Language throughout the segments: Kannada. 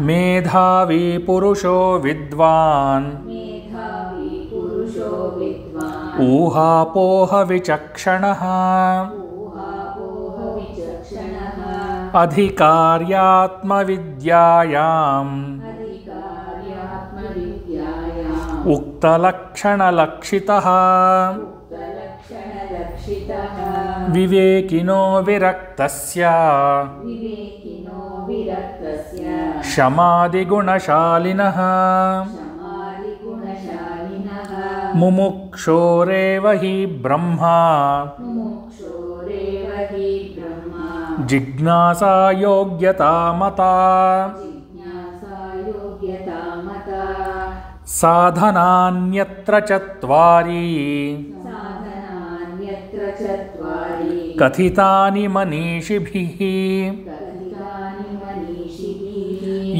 मेधावी पुरुषो विद्वान्। ऊहापोहविचक्षणः अधिकार्यात्मविद्यायाम्। उक्तलक्षणलक्षितः। विवेकिनो विरक्तस्य। क्षमादिगुणशालिनः मुमुक्षोरेव हि ब्रह्मा। जिज्ञासायोग्यता मता। साधनान्यत्र चत्वारि कथितानि मनीषिभिः।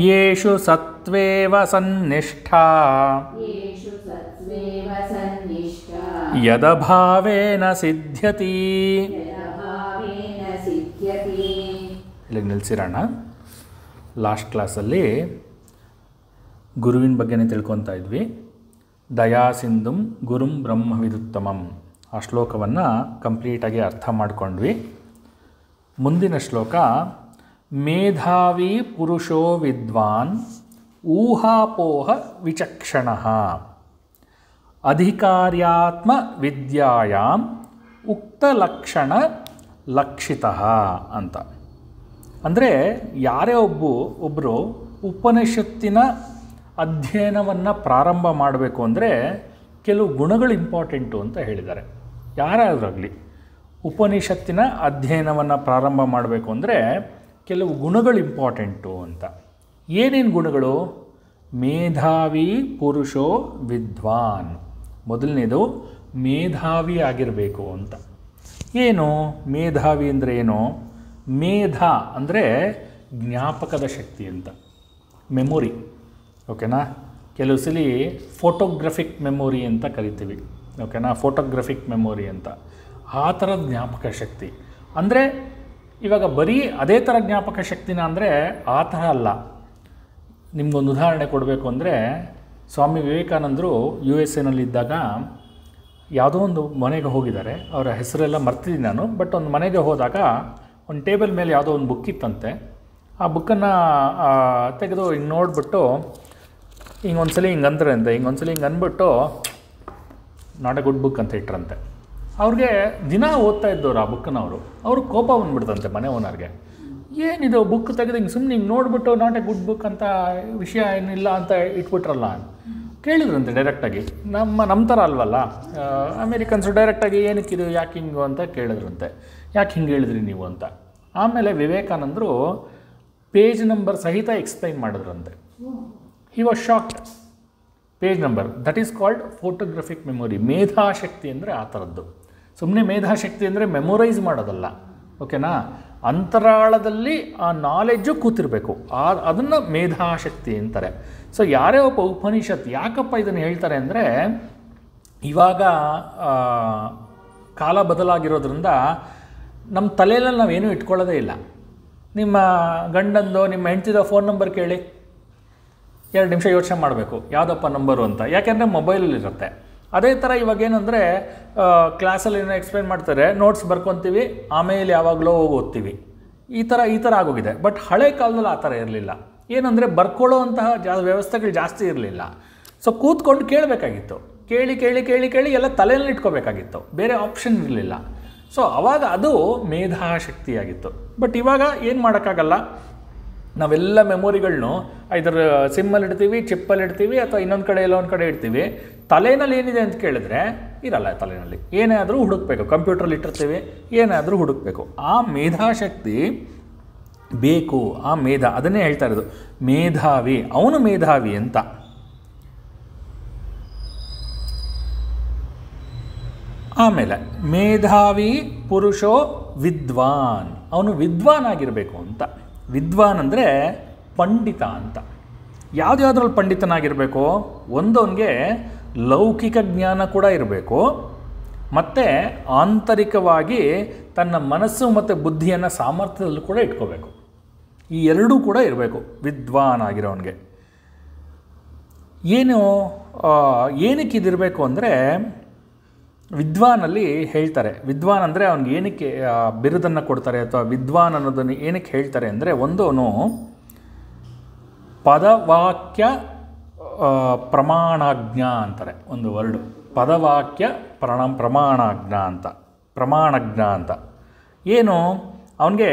ಯೇಷು ಸತ್ವೇವ ಸನ್ನಿಷ್ಠಾ ಯದಭಾವೇನ ಸಿದ್ಧ್ಯತಿ ಇಲ್ಲಿಗೆ ನಿಲ್ಸಿರೋಣ. ಲಾಸ್ಟ್ ಕ್ಲಾಸಲ್ಲಿ ಗುರುವಿನ ಬಗ್ಗೆನೇ ತಿಳ್ಕೊತಾ ಇದ್ವಿ. ದಯಾ ಸಿಂಧುಂ ಗುರುಂ ಬ್ರಹ್ಮವಿದುತ್ತಮಂ. ಆ ಶ್ಲೋಕವನ್ನು ಕಂಪ್ಲೀಟಾಗಿ ಅರ್ಥ ಮಾಡ್ಕೊಂಡ್ವಿ. ಮುಂದಿನ ಶ್ಲೋಕ ಮೇಧಾವಿ ಪುರುಷೋ ವಿದ್ವಾನ್, ಊಹಾಪೋಹ ವಿಚಕ್ಷಣ. ಅಧಿಕಾರ್ಯಾತ್ಮ ವಿದ್ಯಾಯಾಂ ಉಕ್ತಲಕ್ಷಣ ಲಕ್ಷಿತ ಅಂತ. ಅಂದರೆ ಯಾರೇ ಒಬ್ಬ ಒಬ್ಬರು ಉಪನಿಷತ್ತಿನ ಅಧ್ಯಯನವನ್ನು ಪ್ರಾರಂಭ ಮಾಡಬೇಕು ಅಂದರೆ ಕೆಲವು ಗುಣಗಳು ಇಂಪಾರ್ಟೆಂಟು ಅಂತ ಹೇಳಿದ್ದಾರೆ. ಯಾರಾಗಲಿ ಉಪನಿಷತ್ತಿನ ಅಧ್ಯಯನವನ್ನು ಪ್ರಾರಂಭ ಮಾಡಬೇಕು ಅಂದರೆ ಕೆಲವು ಗುಣಗಳು ಇಂಪಾರ್ಟೆಂಟು ಅಂತ. ಏನೇನು ಗುಣಗಳು? ಮೇಧಾವಿ, ಪುರುಷೋ, ವಿದ್ವಾನ್. ಮೊದಲನೇದು, ಮೇಧಾವಿ ಆಗಿರಬೇಕು ಅಂತ. ಏನು? ಮೇಧಾವಿ ಅಂದರೆ ಏನು? ಮೇಧ ಅಂದರೆ ಜ್ಞಾಪಕದ ಶಕ್ತಿ ಅಂತ. ಮೆಮೊರಿ ಓಕೆನಾ ಕೆಲವು ಸಲ ಫೋಟೋಗ್ರಫಿಕ್ ಮೆಮೊರಿ ಅಂತ ಕರಿತೀವಿ. ಓಕೆನಾ ಫೋಟೋಗ್ರಫಿಕ್ ಮೆಮೊರಿ ಅಂತ. ಆ ಥರದ ಜ್ಞಾಪಕ ಶಕ್ತಿ. ಅಂದರೆ ಇವಾಗ ಬರೀ ಅದೇ ಥರ ಜ್ಞಾಪಕ ಶಕ್ತಿನ ಅಂದರೆ ಆ ಥರ ಅಲ್ಲ. ನಿಮಗೊಂದು ಉದಾಹರಣೆ ಕೊಡಬೇಕು ಅಂದರೆ ಸ್ವಾಮಿ ವಿವೇಕಾನಂದರು ಯು ಎಸ್ ಎನಲ್ಲಿದ್ದಾಗ ಯಾವುದೋ ಒಂದು ಮನೆಗೆ ಹೋಗಿದ್ದಾರೆ. ಅವರ ಹೆಸರೆಲ್ಲ ಮರ್ತಿದ್ದೀನಿ ನಾನು. ಬಟ್ ಒಂದು ಮನೆಗೆ ಹೋದಾಗ ಒಂದು ಟೇಬಲ್ ಮೇಲೆ ಯಾವುದೋ ಒಂದು ಬುಕ್ ಇತ್ತಂತೆ. ಆ ಬುಕ್ಕನ್ನು ತೆಗೆದು ಹಿಂಗೆ ನೋಡಿಬಿಟ್ಟು ಹಿಂಗೆ ಒಂದ್ಸಲಿ ಹಿಂಗೆ ಅಂದ್ರಂತೆ. ಹಿಂಗೆ ಒಂದ್ಸಲಿ ಹಿಂಗೆ ಅಂದ್ಬಿಟ್ಟು ನಾಟ್ ಎ ಗುಡ್ ಬುಕ್ ಅಂತ ಇಟ್ರಂತೆ. ಅವ್ರಿಗೆ ದಿನ ಓದ್ತಾ ಇದ್ದವ್ರು ಆ ಬುಕ್ಕನ್ನು ಅವರು ಅವರು ಕೋಪ ಬಂದ್ಬಿಡ್ತಂತೆ ಮನೆ ಓನರ್ಗೆ. ಏನಿದು ಬುಕ್ ತೆಗೆದು ಹಿಂಗೆ ಸುಮ್ಮನೆ ಹಿಂಗೆ ನೋಡ್ಬಿಟ್ಟು ನಾಟ್ ಎ ಗುಡ್ ಬುಕ್ ಅಂತ ವಿಷಯ ಏನಿಲ್ಲ ಅಂತ ಇಟ್ಬಿಟ್ರಲ್ಲ ಕೇಳಿದ್ರಂತೆ ಡೈರೆಕ್ಟಾಗಿ, ನಮ್ಮ ನಮ್ಮ ಥರ ಅಲ್ವಲ್ಲ? ಅಮೇರಿಕನ್ಸು ಡೈರೆಕ್ಟಾಗಿ ಏನಕ್ಕಿದು ಯಾಕೆ ಹಿಂಗು ಅಂತ ಕೇಳಿದ್ರಂತೆ. ಯಾಕೆ ಹಿಂಗೆ ಹೇಳಿದ್ರಿ ನೀವು ಅಂತ. ಆಮೇಲೆ ವಿವೇಕಾನಂದರು ಪೇಜ್ ನಂಬರ್ ಸಹಿತ ಎಕ್ಸ್ಪ್ಲೈನ್ ಮಾಡಿದ್ರಂತೆ. He was shocked page number, that is called photographic memory, ಮೇಧಾಶಕ್ತಿ ಅಂದರೆ ಆ ಥರದ್ದು. ಸುಮ್ಮನೆ ಮೇಧಾಶಕ್ತಿ ಅಂದರೆ ಮೆಮೊರೈಸ್ ಮಾಡೋದಲ್ಲ ಓಕೆನಾ ಅಂತರಾಳದಲ್ಲಿ ಆ ನಾಲೆಡ್ಜು ಕೂತಿರಬೇಕು. ಆ, ಅದನ್ನು ಮೇಧಾಶಕ್ತಿ ಅಂತಾರೆ. ಸೊ ಯಾರೇ ಒಬ್ಬ ಉಪನಿಷತ್ ಯಾಕಪ್ಪ ಇದನ್ನು ಹೇಳ್ತಾರೆ ಅಂದರೆ, ಇವಾಗ ಕಾಲ ಬದಲಾಗಿರೋದ್ರಿಂದ ನಮ್ಮ ತಲೆಯಲ್ಲಿ ನಾವೇನೂ ಇಟ್ಕೊಳ್ಳೋದೇ ಇಲ್ಲ. ನಿಮ್ಮ ಗಂಡಂದು, ನಿಮ್ಮ ಹೆಂಡ್ತಿದ ಫೋನ್ ನಂಬರ್ ಕೇಳಿ. ಎರಡು ನಿಮಿಷ ಯೋಚನೆ ಮಾಡಬೇಕು. ಯಾವುದಪ್ಪ ನಂಬರು ಅಂತ. ಯಾಕೆಂದರೆ ಮೊಬೈಲಲ್ಲಿರುತ್ತೆ ಅದೇ ಥರ ಇವಾಗ ಏನಂದರೆ ಕ್ಲಾಸಲ್ಲಿ ಏನೋ ಎಕ್ಸ್ಪ್ಲೈನ್ ಮಾಡ್ತಾರೆ ನೋಟ್ಸ್ ಬರ್ಕೊತೀವಿ, ಆಮೇಲೆ ಯಾವಾಗಲೋ ಹೋಗಿ ಓದ್ತೀವಿ ಈ ಥರ ಈ ಥರ ಆಗೋಗಿದೆ. ಬಟ್ ಹಳೆ ಕಾಲದಲ್ಲಿ ಆ ಥರ ಇರಲಿಲ್ಲ. ಏನಂದರೆ ಬರ್ಕೊಳ್ಳೋವಂತಹ ಜಾ, ವ್ಯವಸ್ಥೆಗಳು ಜಾಸ್ತಿ ಇರಲಿಲ್ಲ. ಸೊ ಕೂತ್ಕೊಂಡು ಕೇಳಬೇಕಾಗಿತ್ತು. ಕೇಳಿ ಕೇಳಿ ಕೇಳಿ ಕೇಳಿ ಎಲ್ಲ ತಲೆಯಲ್ಲಿ ಇಟ್ಕೋಬೇಕಾಗಿತ್ತು. ಬೇರೆ ಆಪ್ಷನ್ ಇರಲಿಲ್ಲ. ಸೊ ಅವಾಗ ಅದು ಮೇಧಾಶಕ್ತಿಯಾಗಿತ್ತು. ಬಟ್ ಇವಾಗ ಏನು ಮಾಡೋಕ್ಕಾಗಲ್ಲ? ನಾವೆಲ್ಲ ಮೆಮೊರಿಗಳನ್ನು ಐದರ ಸಿಮ್ಮಲ್ಲಿ ಇಡ್ತೀವಿ, ಚಿಪ್ಪಲ್ಲಿ ಇಡ್ತೀವಿ ಅಥವಾ ಇನ್ನೊಂದು ಕಡೆ ಎಲ್ಲ ಒಂದು ಕಡೆ ಇಡ್ತೀವಿ. ತಲೆಯಲ್ಲಿ ಏನಿದೆ ಅಂತ ಕೇಳಿದ್ರೆ ಇರಲ್ಲ ತಲೆಯಲ್ಲಿ ಏನೇ ಆದರೂ ಹುಡುಕ್ಬೇಕು. ಕಂಪ್ಯೂಟ್ರಲ್ಲಿ ಇಟ್ಟಿರ್ತೀವಿ, ಏನೇ ಆದರೂ ಹುಡುಕ್ಬೇಕು. ಆ ಮೇಧಾಶಕ್ತಿ ಬೇಕು, ಆ ಮೇಧ, ಅದನ್ನೇ ಹೇಳ್ತಾ ಇರೋದು. ಮೇಧಾವಿ, ಅವನು ಮೇಧಾವಿ ಅಂತ. ಆಮೇಲೆ, ಮೇಧಾವಿ, ಪುರುಷೋ, ವಿದ್ವಾನ್. ಅವನು ವಿದ್ವಾನ್ ಆಗಿರಬೇಕು ಅಂತ. ವಿದ್ವಾನ್ ಅಂದರೆ ಪಂಡಿತ ಅಂತ. ಯಾವುದ್ಯಾವ್ದ್ರಲ್ಲಿ ಪಂಡಿತನಾಗಿರಬೇಕು ಒಂದವನಿಗೆ ಲೌಕಿಕ ಜ್ಞಾನ ಕೂಡ ಇರಬೇಕು. ಮತ್ತು ಆಂತರಿಕವಾಗಿ ತನ್ನ ಮನಸ್ಸು ಮತ್ತು ಬುದ್ಧಿಯನ್ನು ಸಾಮರ್ಥ್ಯದಲ್ಲೂ ಕೂಡ ಇಟ್ಕೋಬೇಕು. ಈ ಎರಡೂ ಕೂಡ ಇರಬೇಕು, ವಿದ್ವಾನ್ ಆಗಿರೋನಿಗೆ. ಏನು ಏನಕ್ಕೆ ಇದಿರಬೇಕು ಅಂದರೆ ವಿದ್ವಾನಲ್ಲಿ ಹೇಳ್ತಾರೆ. ವಿದ್ವಾನ್ ಅಂದರೆ ಅವ್ನಿಗೆ ಏನಕ್ಕೆ ಬಿರುದನ್ನು ಕೊಡ್ತಾರೆ ಅಥವಾ ವಿದ್ವಾನ್ ಅನ್ನೋದನ್ನು ಏನಕ್ಕೆ ಹೇಳ್ತಾರೆ ಅಂದರೆ ಒಂದು ಅವನು ಪದವಾಕ್ಯ ಪ್ರಮಾಣಜ್ಞ ಅಂತಾರೆ ಒಂದು ವರ್ಡು. ಪದವಾಕ್ಯ ಪ್ರಣ, ಪ್ರಮಾಣಜ್ಞ ಅಂತ. ಪ್ರಮಾಣಜ್ಞ ಅಂತ. ಏನು? ಅವನಿಗೆ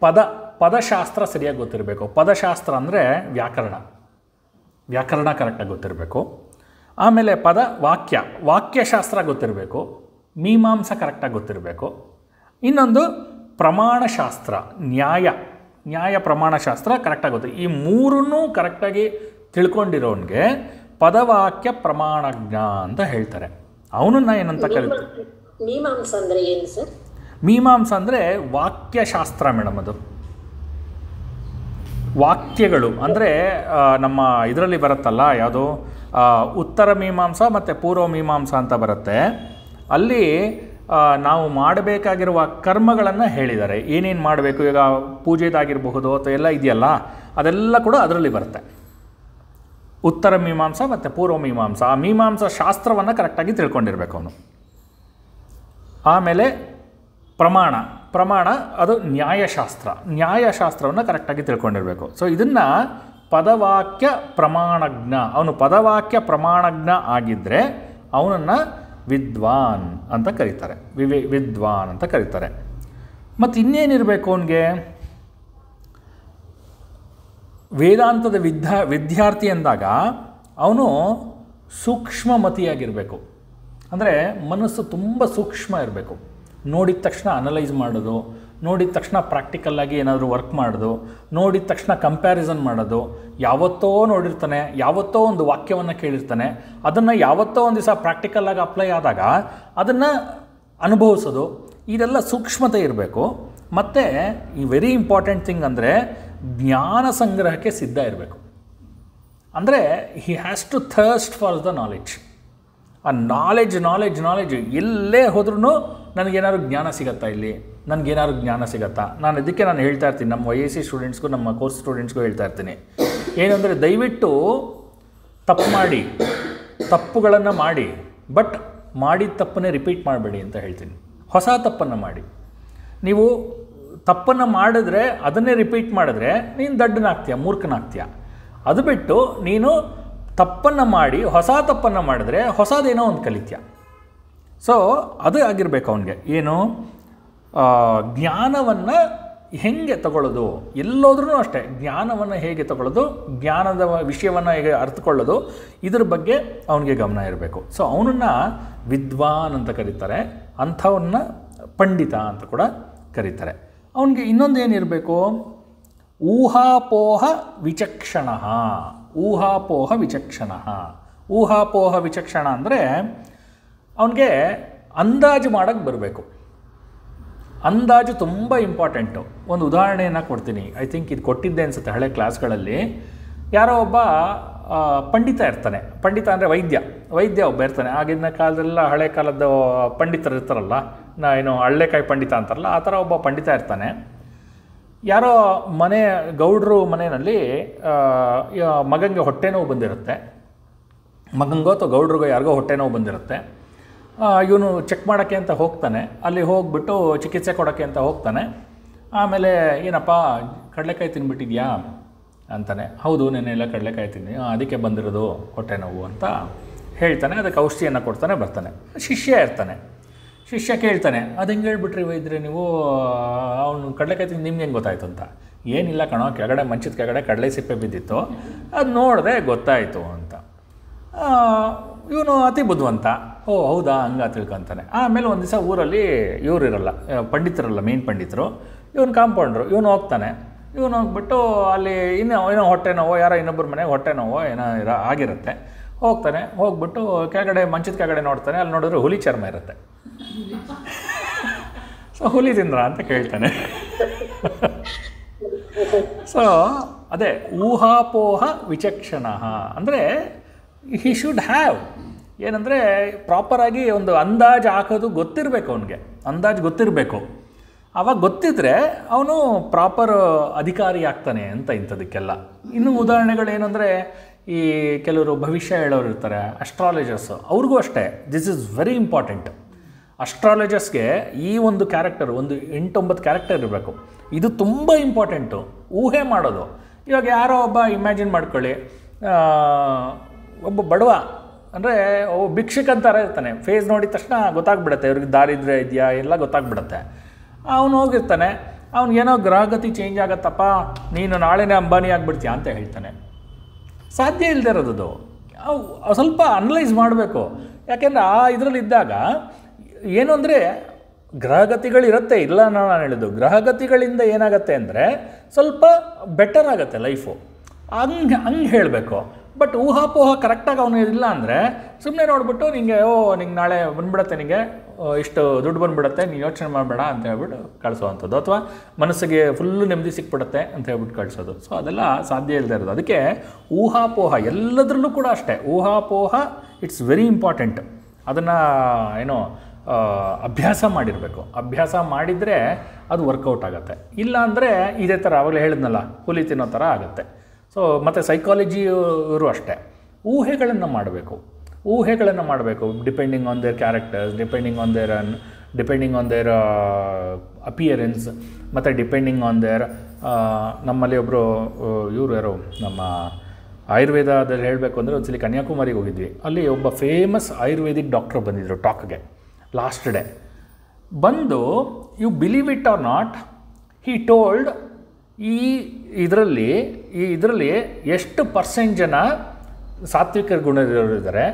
ಪದ, ಪದಶಾಸ್ತ್ರ ಸರಿಯಾಗಿ ಗೊತ್ತಿರಬೇಕು. ಪದಶಾಸ್ತ್ರ ಅಂದರೆ ವ್ಯಾಕರಣ. ವ್ಯಾಕರಣ ಕರೆಕ್ಟಾಗಿ ಗೊತ್ತಿರಬೇಕು. ಆಮೇಲೆ ಪದ ವಾಕ್ಯ. ವಾಕ್ಯಶಾಸ್ತ್ರ ಗೊತ್ತಿರಬೇಕು ಮೀಮಾಂಸ ಕರೆಕ್ಟಾಗಿ ಗೊತ್ತಿರಬೇಕು. ಇನ್ನೊಂದು ಪ್ರಮಾಣಶಾಸ್ತ್ರ ನ್ಯಾಯ. ನ್ಯಾಯ ಪ್ರಮಾಣಶಾಸ್ತ್ರ ಕರೆಕ್ಟಾಗಿ ಗೊತ್ತು ಈ ಮೂರನ್ನೂ ಕರೆಕ್ಟಾಗಿ ತಿಳ್ಕೊಂಡಿರೋನಿಗೆ ಪದವಾಕ್ಯ ಪ್ರಮಾಣಜ್ಞ ಅಂತ ಹೇಳ್ತಾರೆ. ಅವನನ್ನ ಏನಂತ ಕರೀತಾರೆ ಮೀಮಾಂಸ ಅಂದರೆ ಏನು ಸರ್? ಮೀಮಾಂಸ ಅಂದರೆ ವಾಕ್ಯಶಾಸ್ತ್ರ ಮೇಡಮ್ ಅದು. ವಾಕ್ಯಗಳು ಅಂದರೆ ನಮ್ಮ ಇದರಲ್ಲಿ ಬರುತ್ತಲ್ಲ ಯಾವುದು ಉತ್ತರ ಮೀಮಾಂಸ ಮತ್ತು ಪೂರ್ವ ಮೀಮಾಂಸ ಅಂತ ಬರುತ್ತೆ. ಅಲ್ಲಿ ನಾವು ಮಾಡಬೇಕಾಗಿರುವ ಕರ್ಮಗಳನ್ನು ಹೇಳಿದ್ದಾರೆ. ಏನೇನು ಮಾಡಬೇಕು? ಈಗ ಪೂಜೆದಾಗಿರಬಹುದು ಅಥವಾ ಎಲ್ಲ ಇದೆಯಲ್ಲ, ಅದೆಲ್ಲ ಕೂಡ ಅದರಲ್ಲಿ ಬರುತ್ತೆ. ಉತ್ತರ ಮೀಮಾಂಸ ಮತ್ತು ಪೂರ್ವ ಮೀಮಾಂಸ. ಆ ಮೀಮಾಂಸ ಶಾಸ್ತ್ರವನ್ನು ಕರೆಕ್ಟಾಗಿ ತಿಳ್ಕೊಂಡಿರಬೇಕು ಅವನು. ಆಮೇಲೆ ಪ್ರಮಾಣ. ಪ್ರಮಾಣ ಅದು ನ್ಯಾಯಶಾಸ್ತ್ರ. ನ್ಯಾಯಶಾಸ್ತ್ರವನ್ನು ಕರೆಕ್ಟಾಗಿ ತಿಳ್ಕೊಂಡಿರಬೇಕು. ಸೊ ಇದನ್ನು ಪದವಾಕ್ಯ ಪ್ರಮಾಣಜ್ಞ. ಅವನು ಪದವಾಕ್ಯ ಪ್ರಮಾಣಜ್ಞ ಆಗಿದ್ದರೆ ಅವನನ್ನು ವಿದ್ವಾನ್ ಅಂತ ಕರೀತಾರೆ. ವಿವೇ, ವಿದ್ವಾನ್ ಅಂತ ಕರೀತಾರೆ. ಮತ್ತು ಇನ್ನೇನಿರಬೇಕು ಅವನಿಗೆ? ವೇದಾಂತದ ವಿದ್ಯಾ ವಿದ್ಯಾರ್ಥಿ ಅಂದಾಗ ಅವನು ಸೂಕ್ಷ್ಮಮತಿಯಾಗಿರಬೇಕು. ಅಂದರೆ ಮನಸ್ಸು ತುಂಬ ಸೂಕ್ಷ್ಮ ಇರಬೇಕು. ನೋಡಿದ ತಕ್ಷಣ ಅನಲೈಸ್ ಮಾಡೋದು ನೋಡಿದ ತಕ್ಷಣ ಪ್ರಾಕ್ಟಿಕಲ್ಲಾಗಿ ಏನಾದರೂ ವರ್ಕ್ ಮಾಡೋದು, ನೋಡಿದ ತಕ್ಷಣ ಕಂಪ್ಯಾರಿಸನ್ ಮಾಡೋದು, ಯಾವತ್ತೋ ನೋಡಿರ್ತಾನೆ, ಯಾವತ್ತೋ ಒಂದು ವಾಕ್ಯವನ್ನು ಕೇಳಿರ್ತಾನೆ, ಅದನ್ನು ಯಾವತ್ತೋ ಒಂದು ದಿವಸ ಪ್ರಾಕ್ಟಿಕಲ್ಲಾಗಿ ಅಪ್ಲೈ ಆದಾಗ ಅದನ್ನು ಅನುಭವಿಸೋದು, ಇದೆಲ್ಲ ಸೂಕ್ಷ್ಮತೆ ಇರಬೇಕು. ಮತ್ತು ಈ ವೆರಿ ಇಂಪಾರ್ಟೆಂಟ್ ಥಿಂಗ್ ಅಂದರೆ ಜ್ಞಾನ ಸಂಗ್ರಹಕ್ಕೆ ಸಿದ್ಧ ಇರಬೇಕು. ಅಂದರೆ he has to thirst for the knowledge ಆ ನಾಲೆಡ್ಜ್ ನಾಲೆಡ್ಜ್ ನಾಲೆಡ್ಜ್ ಎಲ್ಲೇ ಹೋದ್ರೂ ನನಗೇನಾದ್ರು ಜ್ಞಾನ ಸಿಗತ್ತಾ ಇಲ್ಲಿ? ನನಗೇನಾದ್ರು ಜ್ಞಾನ ಸಿಗತ್ತಾ? ನಾನು ಇದಕ್ಕೆ ನಾನು ಹೇಳ್ತಾ ಇರ್ತೀನಿ, ನಮ್ಮ ವೈ ಎ ಸಿ ಸ್ಟೂಡೆಂಟ್ಸ್ಗೂ ನಮ್ಮ ಕೋರ್ಸ್ ಸ್ಟೂಡೆಂಟ್ಸ್ಗೂ ಹೇಳ್ತಾ ಇರ್ತೀನಿ. ಏನಂದರೆ ದಯವಿಟ್ಟು ತಪ್ಪು ಮಾಡಿ, ತಪ್ಪುಗಳನ್ನು ಮಾಡಿ ಬಟ್ ಮಾಡಿದ ತಪ್ಪನ್ನೇ ರಿಪೀಟ್ ಮಾಡಬೇಡಿ ಅಂತ ಹೇಳ್ತೀನಿ. ಹೊಸ ತಪ್ಪನ್ನು ಮಾಡಿ. ನೀವು ತಪ್ಪನ್ನು ಮಾಡಿದ್ರೆ ಅದನ್ನೇ ರಿಪೀಟ್ ಮಾಡಿದ್ರೆ ನೀನು ದಡ್ಡನಾಗ್ತೀಯ ಮೂರ್ಖನಾಗ್ತೀಯ ಅದು ಬಿಟ್ಟು ನೀನು ತಪ್ಪನ್ನು ಮಾಡಿ, ಹೊಸ ತಪ್ಪನ್ನು ಮಾಡಿದ್ರೆ ಹೊಸದೇನೋ ಒಂದು ಕಲಿತೀಯ. ಸೊ ಅದು ಆಗಿರಬೇಕು ಅವನಿಗೆ. ಏನು? ಜ್ಞಾನವನ್ನು ಹೆಂಗೆ ತಗೊಳ್ಳೋದು? ಎಲ್ಲೋದ್ರೂ ಅಷ್ಟೇ, ಜ್ಞಾನವನ್ನು ಹೇಗೆ ತಗೊಳ್ಳೋದು? ಜ್ಞಾನದ ವಿಷಯವನ್ನು ಹೇಗೆ ಅರ್ಥಕೊಳ್ಳೋದು ಇದ್ರ ಬಗ್ಗೆ ಅವನಿಗೆ ಗಮನ ಇರಬೇಕು. ಸೊ ಅವನನ್ನು ವಿದ್ವಾನ್ ಅಂತ ಕರೀತಾರೆ, ಅಂಥವನ್ನ ಪಂಡಿತ ಅಂತ ಕೂಡ ಕರೀತಾರೆ. ಅವನಿಗೆ ಇನ್ನೊಂದು ಏನಿರಬೇಕು ಊಹಾಪೋಹ ವಿಚಕ್ಷಣ. ಊಹಾಪೋಹ ವಿಚಕ್ಷಣ. ಊಹಾಪೋಹ ವಿಚಕ್ಷಣ ಅಂದರೆ ಅವನಿಗೆ ಅಂದಾಜು ಮಾಡೋಕ್ಕೆ ಬರಬೇಕು. ಅಂದಾಜು ತುಂಬ ಇಂಪಾರ್ಟೆಂಟು ಒಂದು ಉದಾಹರಣೆಯನ್ನು ಕೊಡ್ತೀನಿ. ಐ ಥಿಂಕ್ ಇದು ಕೊಟ್ಟಿದ್ದೆ ಅನಿಸುತ್ತೆ ಹಳೆ ಕ್ಲಾಸ್ಗಳಲ್ಲಿ ಯಾರೋ ಒಬ್ಬ ಪಂಡಿತ ಇರ್ತಾನೆ. ಪಂಡಿತ ಅಂದರೆ ವೈದ್ಯ. ವೈದ್ಯ ಒಬ್ಬ ಇರ್ತಾನೆ. ಆಗಿನ ಕಾಲದೆಲ್ಲ ಹಳೆ ಕಾಲದ ಪಂಡಿತರು ಇರ್ತಾರಲ್ಲ, ನಾ ಏನು ಹಳ್ಳೆಕಾಯಿ ಪಂಡಿತ ಅಂತಾರಲ್ಲ, ಆ ಥರ ಒಬ್ಬ ಪಂಡಿತ ಇರ್ತಾನೆ. ಯಾರೋ ಮನೆ, ಗೌಡ್ರು ಮನೆಯಲ್ಲಿ ಮಗಂಗೆ ಹೊಟ್ಟೆ ನೋವು ಬಂದಿರುತ್ತೆ. ಮಗಂಗೋ ಅಥವಾ ಗೌಡ್ರಿಗೋ ಯಾರಿಗೋ ಹೊಟ್ಟೆ ನೋವು ಬಂದಿರುತ್ತೆ. ಇವನು ಚೆಕ್ ಮಾಡೋಕ್ಕೆ ಅಂತ ಹೋಗ್ತಾನೆ. ಅಲ್ಲಿ ಹೋಗ್ಬಿಟ್ಟು ಚಿಕಿತ್ಸೆ ಕೊಡೋಕ್ಕೆ ಅಂತ ಹೋಗ್ತಾನೆ. ಆಮೇಲೆ, ಏನಪ್ಪ, ಕಡಲೆಕಾಯಿ ತಿನ್ಬಿಟ್ಟಿದ್ಯಾ? ಅಂತಾನೆ. ಹೌದು ನೆನ್ನೆಲ್ಲ ಕಡಲೆಕಾಯಿ ತಿನ್ನಿ ಅದಕ್ಕೆ ಬಂದಿರೋದು ಹೊಟ್ಟೆ ನೋವು ಅಂತ ಹೇಳ್ತಾನೆ. ಅದಕ್ಕೆ ಔಷಧಿಯನ್ನು ಕೊಡ್ತಾನೆ, ಬರ್ತಾನೆ. ಶಿಷ್ಯ ಇರ್ತಾನೆ. ಶಿಷ್ಯ ಕೇಳ್ತಾನೆ, ಅದು ಹೆಂಗೆ ಹೇಳ್ಬಿಟ್ರಿ ವೈದ್ಯರೆ ನೀವು? ಅವನು ಕಡಲೆಕಾಯಿ ತಿಂದು ನಿಮ್ಗೆ ಹೆಂಗೆ ಗೊತ್ತಾಯ್ತು ಅಂತ? ಏನಿಲ್ಲ ಕಣೋ, ಕೆಳಗಡೆ ಮಂಚದ ಕೆಳಗಡೆ ಕಡಲೆ ಸಿಪ್ಪೆ ಬಿದ್ದಿತ್ತು. ಅದು ನೋಡಿದೆ ಗೊತ್ತಾಯಿತು ಅಂತ. ಇವನು ಅತಿ ಬುದ್ಧಿವಂತ. ಓ, ಹೌದಾ? ಹಂಗ ತಿಳ್ಕೊತಾನೆ. ಆಮೇಲೆ ಒಂದು ದಿವಸ ಊರಲ್ಲಿ ಇವರು ಇರಲ್ಲ ಪಂಡಿತರಲ್ಲ ಮೇನ್ ಪಂಡಿತರು. ಇವನು ಕಾಂಪೌಂಡ್ರು ಇವನು ಹೋಗ್ತಾನೆ. ಇವನು ಹೋಗ್ಬಿಟ್ಟು ಅಲ್ಲಿ ಇನ್ನೂ ಏನೋ ಹೊಟ್ಟೆ ನೋವು, ಯಾರೋ ಇನ್ನೊಬ್ಬರ ಮನೆಗೆ ಹೊಟ್ಟೆ ನೋವು, ಏನೋ ಇರೋ, ಆಗಿರುತ್ತೆ. ಹೋಗ್ತಾನೆ, ಹೋಗ್ಬಿಟ್ಟು ಕೆಳಗಡೆ, ಮಂಚದ ಕೆಳಗಡೆ ನೋಡ್ತಾನೆ. ಅಲ್ಲಿ ನೋಡಿದ್ರೆ ಹುಲಿ ಚರ್ಮ ಇರುತ್ತೆ. ಸೊ ಹುಲಿ ತಿಂದ್ರ ಅಂತ ಕೇಳ್ತಾನೆ. ಸೊ ಅದೇ, ಊಹಾಪೋಹ ವಿಚಕ್ಷಣ ಅಂದರೆ ಹಿ ಶುಡ್ ಹ್ಯಾವ್ ಏನಂದರೆ ಪ್ರಾಪರಾಗಿ ಒಂದು ಅಂದಾಜು ಹಾಕೋದು ಗೊತ್ತಿರಬೇಕು ಅವನಿಗೆ. ಅಂದಾಜು ಗೊತ್ತಿರಬೇಕು. ಅವಾಗ ಗೊತ್ತಿದ್ರೆ ಅವನು ಪ್ರಾಪರ್ ಅಧಿಕಾರಿ ಆಗ್ತಾನೆ ಅಂತ ಇಂಥದಕ್ಕೆಲ್ಲ. ಇನ್ನು ಉದಾಹರಣೆಗಳೇನೆಂದರೆ ಈ ಕೆಲವರು ಭವಿಷ್ಯ ಹೇಳೋರು ಇರ್ತಾರೆ ಅಸ್ಟ್ರಾಲಜರ್ಸ್ ಅವ್ರಿಗೂ ಅಷ್ಟೇ. ದಿಸ್ ಇಸ್ ವೆರಿ ಇಂಪಾರ್ಟೆಂಟ್ ಅಸ್ಟ್ರಾಲಜರ್ಸ್ಗೆ ಈ ಒಂದು ಕ್ಯಾರೆಕ್ಟರ್ ಒಂದು ಎಂಟೊಂಬತ್ತು ಕ್ಯಾರೆಕ್ಟರ್ ಇರಬೇಕು. ಇದು ತುಂಬ ಇಂಪಾರ್ಟೆಂಟು ಊಹೆ ಮಾಡೋದು. ಇವಾಗ ಯಾರೋ ಒಬ್ಬ ಇಮ್ಯಾಜಿನ್ ಮಾಡ್ಕೊಳ್ಳಿ. ಒಬ್ಬ ಬಡವ, ಅಂದರೆ ಒಬ್ಬ ಭಿಕ್ಷುಕ ಅಂತಾರೆ ಇರ್ತಾನೆ. ಫೇಸ್ ನೋಡಿದ ತಕ್ಷಣ ಗೊತ್ತಾಗ್ಬಿಡುತ್ತೆ, ಇವ್ರಿಗೆ ದಾರಿದ್ರ್ಯ ಇದೆಯಾ, ಎಲ್ಲ ಗೊತ್ತಾಗ್ಬಿಡುತ್ತೆ. ಅವನು ಹೋಗಿರ್ತಾನೆ ಅವ್ನಿಗೇನೋ ಗ್ರಹಗತಿ ಚೇಂಜ್ ಆಗತ್ತಪ್ಪ, ನೀನು ನಾಳೆನೇ ಅಂಬಾನಿ ಆಗಿಬಿಡ್ತೀಯ ಅಂತ ಹೇಳ್ತಾನೆ. ಸಾಧ್ಯ ಇಲ್ಲದೆ ಇರೋದು ಸ್ವಲ್ಪ ಅನಲೈಸ್ ಮಾಡಬೇಕು. ಯಾಕೆಂದರೆ ಆ ಇದರಲ್ಲಿ ಇದ್ದಾಗ ಏನು ಅಂದರೆ ಗ್ರಹಗತಿಗಳಿರುತ್ತೆ ಇಲ್ಲ ನಾನು ಹೇಳಿದ್ದು ಗ್ರಹಗತಿಗಳಿಂದ ಏನಾಗುತ್ತೆ ಅಂದರೆ ಸ್ವಲ್ಪ ಬೆಟರ್ ಆಗುತ್ತೆ ಲೈಫು ಹಂಗೆ ಹಂಗೆ ಹೇಳಬೇಕು. ಬಟ್ ಊಹಾಪೋಹ ಕರೆಕ್ಟಾಗಿ ಅವನು ಇಲ್ಲ ಅಂದರೆ ಸುಮ್ಮನೆ ನೋಡ್ಬಿಟ್ಟು ನಿಮಗೆ ಓ, ನಿಂಗೆ ನಾಳೆ ಬಂದ್ಬಿಡತ್ತೆ ನಿಮಗೆ ಇಷ್ಟು ದುಡ್ಡು ಬಂದ್ಬಿಡತ್ತೆ, ನೀನು ಯೋಚನೆ ಮಾಡಬೇಡ ಅಂತ ಹೇಳ್ಬಿಟ್ಟು ಕಳಿಸುವಂಥದ್ದು ಅಥವಾ ಮನಸ್ಸಿಗೆ ಫುಲ್ಲು ನೆಮ್ಮದಿ ಸಿಕ್ಬಿಡುತ್ತೆ ಅಂತ ಹೇಳ್ಬಿಟ್ಟು ಕಳಿಸೋದು. ಸೊ ಅದೆಲ್ಲ ಸಾಧ್ಯ ಇಲ್ಲದೆ ಇರೋದು. ಅದಕ್ಕೆ ಊಹಾಪೋಹ ಎಲ್ಲದರಲ್ಲೂ ಕೂಡ ಅಷ್ಟೇ. ಊಹಾಪೋಹ ಇಟ್ಸ್ ವೆರಿ ಇಂಪಾರ್ಟೆಂಟ್ ಅದನ್ನು, ಏನೋ ಅಭ್ಯಾಸ ಮಾಡಿರಬೇಕು. ಅಭ್ಯಾಸ ಮಾಡಿದರೆ ಅದು ವರ್ಕೌಟ್ ಆಗುತ್ತೆ. ಇಲ್ಲ ಅಂದರೆ ಇದೇ ಥರ ಅವಾಗಲೇ ಹೇಳಿದ್ನಲ್ಲ ಹುಲಿ ತಿನ್ನೋ ಥರ ಆಗುತ್ತೆ. ಸೊ ಮತ್ತು ಸೈಕಾಲಜಿಯವರು ಅಷ್ಟೇ. ಊಹೆಗಳನ್ನು ಮಾಡಬೇಕು. ಊಹೆಗಳನ್ನು ಮಾಡಬೇಕು. Depending on their characters depending on their depending on their appearance ಮತ್ತು ಡಿಪೆಂಡಿಂಗ್ ಆನ್ ದೇರ್ ನಮ್ಮಲ್ಲಿ ಒಬ್ಬರು ಇವರು ಯಾರು? ನಮ್ಮ ಆಯುರ್ವೇದದಲ್ಲಿ ಹೇಳಬೇಕು ಅಂದರೆ ಒಂದ್ಸಲಿ ಕನ್ಯಾಕುಮಾರಿಗೆ ಹೋಗಿದ್ವಿ. ಅಲ್ಲಿ ಒಬ್ಬ ಫೇಮಸ್ ಆಯುರ್ವೇದಿಕ್ ಡಾಕ್ಟ್ರ್ ಬಂದಿದ್ದರು ಟಾಕ್ಗೆ ಲಾಸ್ಟ್ ಡೇ ಬಂದು you believe it or not he told ಈ ಇದರಲ್ಲಿ ಈ ಇದರಲ್ಲಿ ಎಷ್ಟು ಪರ್ಸೆಂಟ್ ಜನ ಸಾತ್ವಿಕ ಗುಣದವರು ಇದ್ದಾರೆ,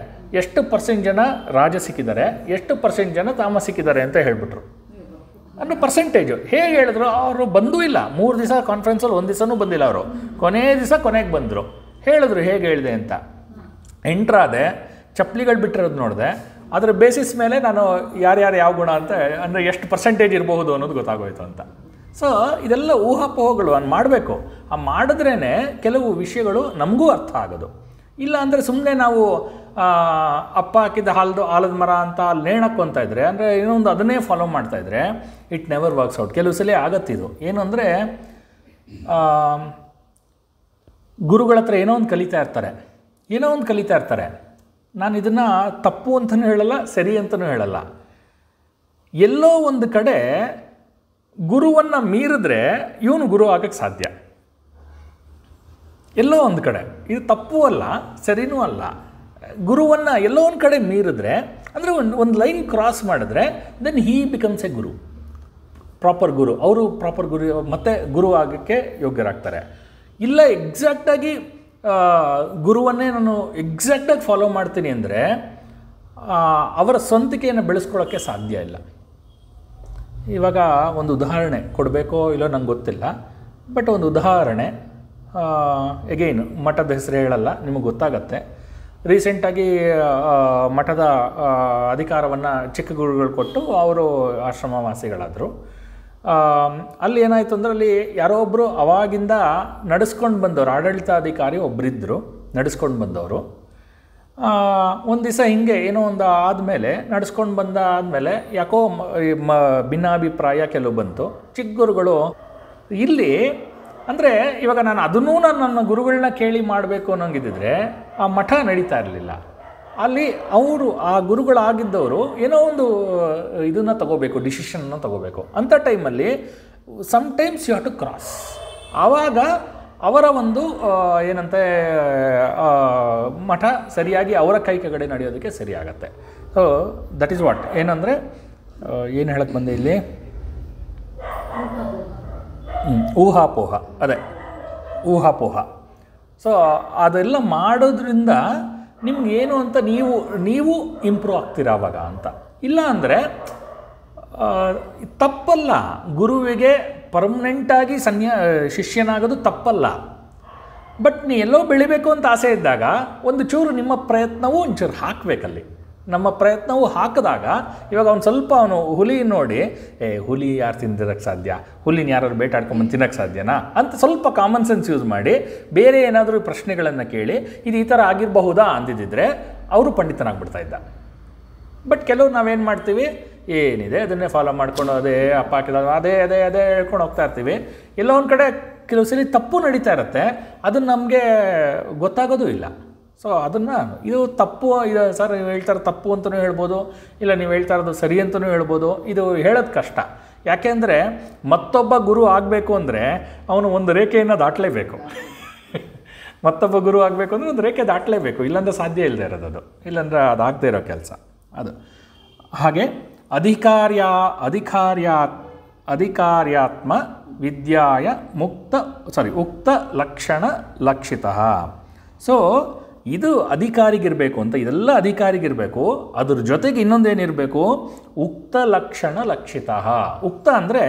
ಎಷ್ಟು ಪರ್ಸೆಂಟ್ ಜನ ರಾಜ ಸಿಕ್ಕಿದ್ದಾರೆ ಎಷ್ಟು ಪರ್ಸೆಂಟ್ ಜನ ತಾಮ ಸಿಕ್ಕಿದ್ದಾರೆ ಅಂತ ಹೇಳ್ಬಿಟ್ರು. ಅಂದರೆ ಪರ್ಸೆಂಟೇಜು ಹೇಗೆ ಹೇಳಿದ್ರು, ಅವರು ಬಂದೂ ಇಲ್ಲ. ಮೂರು ದಿವಸ ಕಾನ್ಫರೆನ್ಸಲ್ಲಿ ಒಂದು ದಿವಸನೂ ಬಂದಿಲ್ಲ ಅವರು. ಕೊನೆಯ ದಿವಸ ಕೊನೆಗೆ ಬಂದರು. ಹೇಳಿದ್ರು ಹೇಗೆ ಹೇಳಿದೆ ಅಂತ. ಎಂಟ್ರಾದೆ ಚಪ್ಪಲಿಗಳು ಬಿಟ್ಟಿರೋದು ನೋಡಿದೆ. ಅದರ ಬೇಸಿಸ್ ಮೇಲೆ ನಾನು ಯಾರ್ಯಾರು ಯಾವ ಗುಣ ಅಂತ, ಅಂದರೆ ಎಷ್ಟು ಪರ್ಸೆಂಟೇಜ್ ಇರಬಹುದು ಅನ್ನೋದು ಗೊತ್ತಾಗೋಯ್ತು ಅಂತ. ಸೊ ಇದೆಲ್ಲ ಊಹಾಪೋಹಗಳು ಅನ್ ಮಾಡಬೇಕು. ಆ ಮಾಡಿದ್ರೇ ಕೆಲವು ವಿಷಯಗಳು ನಮಗೂ ಅರ್ಥ ಆಗೋದು. ಇಲ್ಲ ಅಂದರೆ ಸುಮ್ಮನೆ ನಾವು ಅಪ್ಪ ಹಾಕಿದ ಹಾಲ್ದು ಆಲದ ಮರ ಅಂತ ಅಲ್ಲಿ ನೇಣಕ್ಕೊಂತ ಇದ್ರೆ, ಅಂದರೆ ಏನೋ ಒಂದು ಅದನ್ನೇ ಫಾಲೋ ಮಾಡ್ತಾ ಇದ್ರೆ ಇಟ್ ನೆವರ್ ವರ್ಕ್ಸ್ ಔಟ್ ಕೆಲವು ಸಲ ಆಗತ್ತಿದು ಏನು ಅಂದರೆ ಗುರುಗಳ ಹತ್ರ ಏನೋ ಒಂದು ಕಲಿತಾ ಇರ್ತಾರೆ. ಏನೋ ಒಂದು ಕಲಿತಾ ಇರ್ತಾರೆ. ನಾನು ಇದನ್ನು ತಪ್ಪು ಅಂತಲೂ ಹೇಳಲ್ಲ, ಸರಿ ಅಂತಲೂ ಹೇಳಲ್ಲ. ಎಲ್ಲೋ ಒಂದು ಕಡೆ ಗುರುವನ್ನು ಮೀರಿದ್ರೆ ಇವನು ಗುರು ಆಗಕ್ಕೆ ಸಾಧ್ಯ. ಎಲ್ಲೋ ಒಂದು ಕಡೆ. ಇದು ತಪ್ಪು ಅಲ್ಲ, ಸರಿನೂ ಅಲ್ಲ. ಗುರುವನ್ನು ಎಲ್ಲೋ ಒಂದು ಕಡೆ ಮೀರಿದ್ರೆ, ಅಂದರೆ ಒಂದು ಒಂದು ಲೈನ್ ಕ್ರಾಸ್ ಮಾಡಿದ್ರೆ then he becomes a guru. Proper guru. ಅವರು ಪ್ರಾಪರ್ ಗುರು, ಮತ್ತೆ ಗುರು ಆಗೋಕ್ಕೆ ಯೋಗ್ಯರಾಗ್ತಾರೆ. ಇಲ್ಲ ಎಕ್ಸಾಕ್ಟಾಗಿ ಗುರುವನ್ನೇ ನಾನು ಎಕ್ಸಾಕ್ಟಾಗಿ ಫಾಲೋ ಮಾಡ್ತೀನಿ ಅಂದರೆ ಅವರ ಸ್ವಂತಿಕೆಯನ್ನು ಬೆಳೆಸ್ಕೊಳ್ಳೋಕ್ಕೆ ಸಾಧ್ಯ ಇಲ್ಲ. ಇವಾಗ ಒಂದು ಉದಾಹರಣೆ ಕೊಡಬೇಕೋ ಇಲ್ಲೋ ನಂಗೆ ಗೊತ್ತಿಲ್ಲ. ಬಟ್ ಒಂದು ಉದಾಹರಣೆ ಎಗೈನ್ ಮಠದ ಹೆಸರು ಹೇಳಲ್ಲ, ನಿಮಗೆ ಗೊತ್ತಾಗತ್ತೆ. ರೀಸೆಂಟಾಗಿ ಮಠದ ಅಧಿಕಾರವನ್ನು ಚಿಕ್ಕ ಗುರುಗಳು ಕೊಟ್ಟು ಅವರು ಆಶ್ರಮವಾಸಿಗಳಾದರು. ವಾಸಿಗಳಾದರು ಅಲ್ಲಿ ಏನಾಯಿತು ಅಂದರೆ ಅಲ್ಲಿ ಯಾರೋ ಒಬ್ಬರು ಅವಾಗಿಂದ ನಡೆಸ್ಕೊಂಡು ಬಂದವರು, ಆಡಳಿತಾಧಿಕಾರಿ ಒಬ್ಬರಿದ್ದರು ನಡೆಸ್ಕೊಂಡು ಬಂದವರು. ಒಂದು ದಿವಸ ಹಿಂಗೆ ಏನೋ ಒಂದು ಆದಮೇಲೆ, ನಡೆಸ್ಕೊಂಡು ಬಂದ ಆದಮೇಲೆ ಯಾಕೋ ಮ ಭಿನ್ನಾಭಿಪ್ರಾಯ ಕೆಲವು ಬಂತು. ಚಿಕ್ಕ ಗುರುಗಳು ಇಲ್ಲಿ ಅಂದರೆ ಇವಾಗ ನಾನು ಅದನ್ನೂ ನಾನು ನನ್ನ ಗುರುಗಳನ್ನ ಕೇಳಿ ಮಾಡಬೇಕು ಅನ್ನೋಂಗಿದ್ದಿದ್ರೆ ಆ ಮಠ ನಡೀತಾ ಇರಲಿಲ್ಲ. ಅಲ್ಲಿ ಅವರು, ಆ ಗುರುಗಳಾಗಿದ್ದವರು ಏನೋ ಒಂದು ಇದನ್ನು ತಗೋಬೇಕು ಡಿಸಿಷನ್ನ ತಗೋಬೇಕು. ಅಂಥ ಟೈಮಲ್ಲಿ sometimes you have to cross ಆವಾಗ ಅವರ ಒಂದು ಏನಂತೆ ಮಠ ಸರಿಯಾಗಿ ಅವರ ಕೈ ಕೆಳಗಡೆ ನಡೆಯೋದಕ್ಕೆ ಸರಿಯಾಗತ್ತೆ. ಸೊ ದಟ್ ಈಸ್ ವಾಟ್ ಏನಂದರೆ ಏನು ಹೇಳಕ್ಕೆ ಬಂದೆ ಇಲ್ಲಿ? ಊಹಾಪೋಹ, ಅದೇ, ಊಹಾಪೋಹ. ಸೊ ಅದೆಲ್ಲ ಮಾಡೋದ್ರಿಂದ ನಿಮ್ಗೆ ಏನು ಅಂತ ನೀವು ನೀವು ಇಂಪ್ರೂವ್ ಆಗ್ತೀರಾ ಅವಾಗ ಅಂತ. ಇಲ್ಲ ಅಂದರೆ ತಪ್ಪಲ್ಲ. ಗುರುವಿಗೆ ಪರ್ಮನೆಂಟಾಗಿ ಸನ್ಯಾ ಶಿಷ್ಯನಾಗೋದು ತಪ್ಪಲ್ಲ. ಬಟ್ ನೀ ಎಲ್ಲೋ ಬೆಳಿಬೇಕು ಅಂತ ಆಸೆ ಇದ್ದಾಗ ಒಂದು ಚೂರು ನಿಮ್ಮ ಪ್ರಯತ್ನವೂ ಒಂಚೂರು ಹಾಕಬೇಕಲ್ಲಿ. ನಮ್ಮ ಪ್ರಯತ್ನವೂ ಹಾಕಿದಾಗ ಇವಾಗ ಅವ್ನು ಸ್ವಲ್ಪ ಅವನು ಹುಲಿ ನೋಡಿ, ಏ, ಹುಲಿ ಯಾರು ತಿಂದಿರಕ್ಕೆ ಸಾಧ್ಯ? ಹುಲಿನ ಯಾರು ಬೇಟಾಡ್ಕೊಂಬಂದು ತಿನ್ನೋಕ್ಕೆ ಸಾಧ್ಯನಾ? ಅಂತ ಸ್ವಲ್ಪ ಕಾಮನ್ ಸೆನ್ಸ್ ಯೂಸ್ ಮಾಡಿ ಬೇರೆ ಏನಾದರೂ ಪ್ರಶ್ನೆಗಳನ್ನು ಕೇಳಿ, ಇದು ಈ ಥರ ಆಗಿರಬಹುದಾ? ಅಂದಿದ್ದರೆ ಅವರು ಪಂಡಿತನಾಗ್ಬಿಡ್ತಾ ಇದ್ದ. ಬಟ್ ಕೆಲವ್ರು ನಾವೇನು ಮಾಡ್ತೀವಿ ಏನಿದೆ, ಅದನ್ನೇ ಫಾಲೋ ಮಾಡ್ಕೊಂಡು ಅದೇ ಅಪ್ಪ ಹಾಕಿದ ಅದೇ ಅದೇ ಅದೇ ಹೇಳ್ಕೊಂಡು ಹೋಗ್ತಾ ಇರ್ತೀವಿ. ಎಲ್ಲೋ ಒಂದು ಕಡೆ ಕೆಲವು ಸರಿ ತಪ್ಪು ನಡೀತಾ ಇರುತ್ತೆ, ಅದನ್ನು ನಮಗೆ ಗೊತ್ತಾಗೋದು ಇಲ್ಲ. ಸೊ ಅದನ್ನು ಇದು ತಪ್ಪು ಇದು ಸರ್ ನೀವು ಹೇಳ್ತಾರೆ ತಪ್ಪು ಅಂತಲೂ ಹೇಳ್ಬೋದು, ಇಲ್ಲ ನೀವು ಹೇಳ್ತಾ ಇರೋದು ಸರಿ ಅಂತಲೂ ಹೇಳ್ಬೋದು, ಇದು ಹೇಳೋದು ಕಷ್ಟ. ಯಾಕೆಂದರೆ ಮತ್ತೊಬ್ಬ ಗುರು ಆಗಬೇಕು ಅಂದರೆ ಅವನು ಒಂದು ರೇಖೆಯನ್ನು ದಾಟಲೇಬೇಕು. ಮತ್ತೊಬ್ಬ ಗುರು ಆಗಬೇಕು ಅಂದರೆ ಒಂದು ರೇಖೆ ದಾಟಲೇಬೇಕು, ಇಲ್ಲಾಂದ್ರೆ ಸಾಧ್ಯ ಇಲ್ಲದೆ ಇರೋದು ಅದು. ಇಲ್ಲಾಂದ್ರೆ ಅದು ಆಗದೆ ಇರೋ ಕೆಲಸ ಅದು. ಹಾಗೆ ಅಧಿಕಾರ್ಯ ಅಧಿಕಾರ್ಯಾ ಅಧಿಕಾರ್ಯಾತ್ಮ ವಿದ್ಯಾಯ ಮುಕ್ತ ಸಾರಿ ಉಕ್ತ ಲಕ್ಷಣ ಲಕ್ಷಿತ. ಸೊ ಇದು ಅಧಿಕಾರಿಗಿರಬೇಕು ಅಂತ, ಇದೆಲ್ಲ ಅಧಿಕಾರಿಗಿರಬೇಕು, ಅದ್ರ ಜೊತೆಗೆ ಇನ್ನೊಂದೇನಿರಬೇಕು? ಉಕ್ತ ಲಕ್ಷಣ ಲಕ್ಷಿತ. ಉಕ್ತ ಅಂದರೆ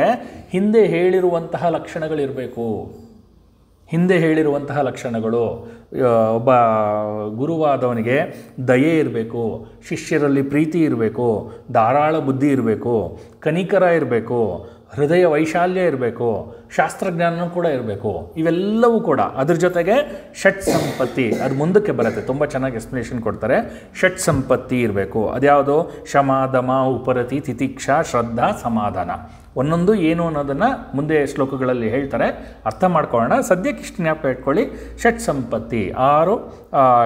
ಹಿಂದೆ ಹೇಳಿರುವಂತಹ ಲಕ್ಷಣಗಳಿರಬೇಕು. ಹಿಂದೆ ಹೇಳಿರುವಂತಹ ಲಕ್ಷಣಗಳು. ಒಬ್ಬ ಗುರುವಾದವನಿಗೆ ದಯೆ ಇರಬೇಕು, ಶಿಷ್ಯರಲ್ಲಿ ಪ್ರೀತಿ ಇರಬೇಕು, ಧಾರಾಳ ಬುದ್ಧಿ ಇರಬೇಕು, ಕನಿಕರ ಇರಬೇಕು, ಹೃದಯ ವೈಶಾಲ್ಯ ಇರಬೇಕು, ಶಾಸ್ತ್ರಜ್ಞಾನನೂ ಕೂಡ ಇರಬೇಕು. ಇವೆಲ್ಲವೂ ಕೂಡ ಅದ್ರ ಜೊತೆಗೆ ಷಟ್ ಸಂಪತ್ತಿ, ಅದು ಮುಂದಕ್ಕೆ ಬರುತ್ತೆ. ತುಂಬ ಚೆನ್ನಾಗಿ ಎಕ್ಸ್ಪ್ಲನೇಷನ್ ಕೊಡ್ತಾರೆ. ಷಟ್ ಸಂಪತ್ತಿ ಇರಬೇಕು. ಅದ್ಯಾವುದು? ಶಮ ಉಪರತಿ, ತಿತಿಕ್ಷಾ, ಶ್ರದ್ಧಾ, ಸಮಾಧಾನ. ಒಂದೊಂದು ಏನು ಅನ್ನೋದನ್ನು ಮುಂದೆ ಶ್ಲೋಕಗಳಲ್ಲಿ ಹೇಳ್ತಾರೆ. ಅರ್ಥ ಮಾಡ್ಕೊಳ್ಳೋಣ. ಸದ್ಯಕ್ಕೆ ಇಷ್ಟು ಜ್ಞಾಪಕ ಇಟ್ಕೊಳ್ಳಿ. ಷಟ್ ಸಂಪತ್ತಿ. ಆರು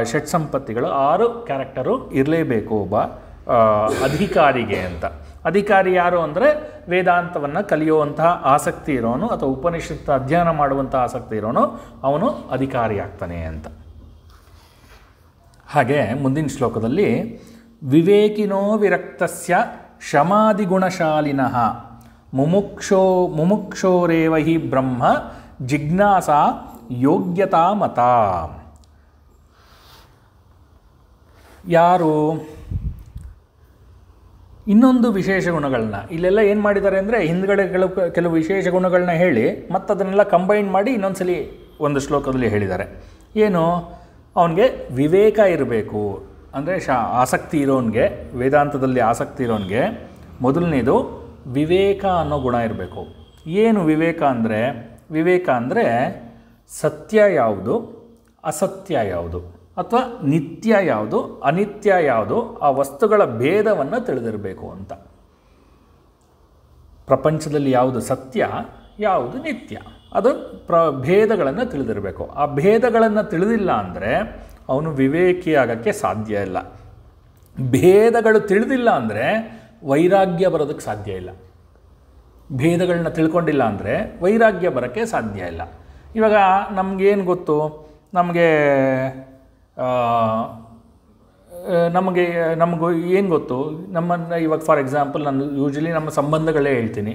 ಷಟ್ ಸಂಪತ್ತಿಗಳು ಆರು ಕ್ಯಾರೆಕ್ಟರು ಇರಲೇಬೇಕು. ಒಬ್ಬ ಅಧಿಕಾರಿಗೆ ಅಂತ. ಅಧಿಕಾರಿ ಯಾರು ಅಂದರೆ ವೇದಾಂತವನ್ನು ಕಲಿಯುವಂತಹ ಆಸಕ್ತಿ ಇರೋನು ಅಥವಾ ಉಪನಿಷತ್ತು ಅಧ್ಯಯನ ಮಾಡುವಂಥ ಆಸಕ್ತಿ ಇರೋನು ಅವನು ಅಧಿಕಾರಿ ಆಗ್ತಾನೆ ಅಂತ. ಹಾಗೆ ಮುಂದಿನ ಶ್ಲೋಕದಲ್ಲಿ ವಿವೇಕಿನೋ ವಿರಕ್ತಸ್ಯ ಶಮಾದಿಗುಣಶಾಲಿನಃ ಮುಮುಕ್ಷೋ, ಮುಮುಕ್ಷೋರೇವ ಹಿ ಬ್ರಹ್ಮ, ಜಿಜ್ಞಾಸ ಯೋಗ್ಯತಾ ಮತ. ಯಾರು? ಇನ್ನೊಂದು ವಿಶೇಷ ಗುಣಗಳನ್ನ. ಇಲ್ಲೆಲ್ಲ ಏನು ಮಾಡಿದ್ದಾರೆ ಅಂದರೆ ಹಿಂದ್ಗಡೆ ಕೆಲವು ಕೆಲವು ವಿಶೇಷ ಗುಣಗಳನ್ನ ಹೇಳಿ ಮತ್ತು ಅದನ್ನೆಲ್ಲ ಕಂಬೈನ್ ಮಾಡಿ ಇನ್ನೊಂದ್ಸಲಿ ಒಂದು ಶ್ಲೋಕದಲ್ಲಿ ಹೇಳಿದ್ದಾರೆ. ಏನು? ಅವನಿಗೆ ವಿವೇಕ ಇರಬೇಕು. ಅಂದರೆ ಶಾ, ಆಸಕ್ತಿ ಇರೋನಿಗೆ, ವೇದಾಂತದಲ್ಲಿ ಆಸಕ್ತಿ ಇರೋನಿಗೆ ಮೊದಲನೇದು ವಿವೇಕ ಅನ್ನೋ ಗುಣ ಇರಬೇಕು. ಏನು ವಿವೇಕ ಅಂದರೆ? ವಿವೇಕ ಅಂದರೆ ಸತ್ಯ ಯಾವುದು? ಅಸತ್ಯ ಯಾವುದು? ಅಥವಾ ನಿತ್ಯ ಯಾವುದು? ಅನಿತ್ಯ ಯಾವುದು? ಆ ವಸ್ತುಗಳ ಭೇದವನ್ನು ತಿಳಿದಿರಬೇಕು ಅಂತ. ಪ್ರಪಂಚದಲ್ಲಿ ಯಾವುದು ಸತ್ಯ, ಯಾವುದು ನಿತ್ಯ. ಅದು ಪ್ರ, ಭೇದಗಳನ್ನು ತಿಳಿದಿರಬೇಕು. ಆ ಭೇದಗಳನ್ನು ತಿಳಿದಿಲ್ಲ ಅಂದರೆ ಅವನು ವಿವೇಕಿ ಸಾಧ್ಯ ಇಲ್ಲ. ಭೇದಗಳು ತಿಳಿದಿಲ್ಲ ಅಂದರೆ ವೈರಾಗ್ಯ ಬರೋದಕ್ಕೆ ಸಾಧ್ಯ ಇಲ್ಲ. ಭೇದಗಳನ್ನ ತಿಳ್ಕೊಂಡಿಲ್ಲ ಅಂದರೆ ವೈರಾಗ್ಯ ಬರೋಕ್ಕೆ ಸಾಧ್ಯ ಇಲ್ಲ. ಇವಾಗ ನಮಗೇನು ಗೊತ್ತು? ನಮಗೆ ನಮಗೆ, ನಮಗೂ ಏನು ಗೊತ್ತು? ನಮ್ಮನ್ನು ಇವಾಗ ಫಾರ್ ಎಕ್ಸಾಂಪಲ್ ನಾನು ಯೂಶ್ವಲಿ ನಮ್ಮ ಸಂಬಂಧಗಳೇ ಹೇಳ್ತೀನಿ.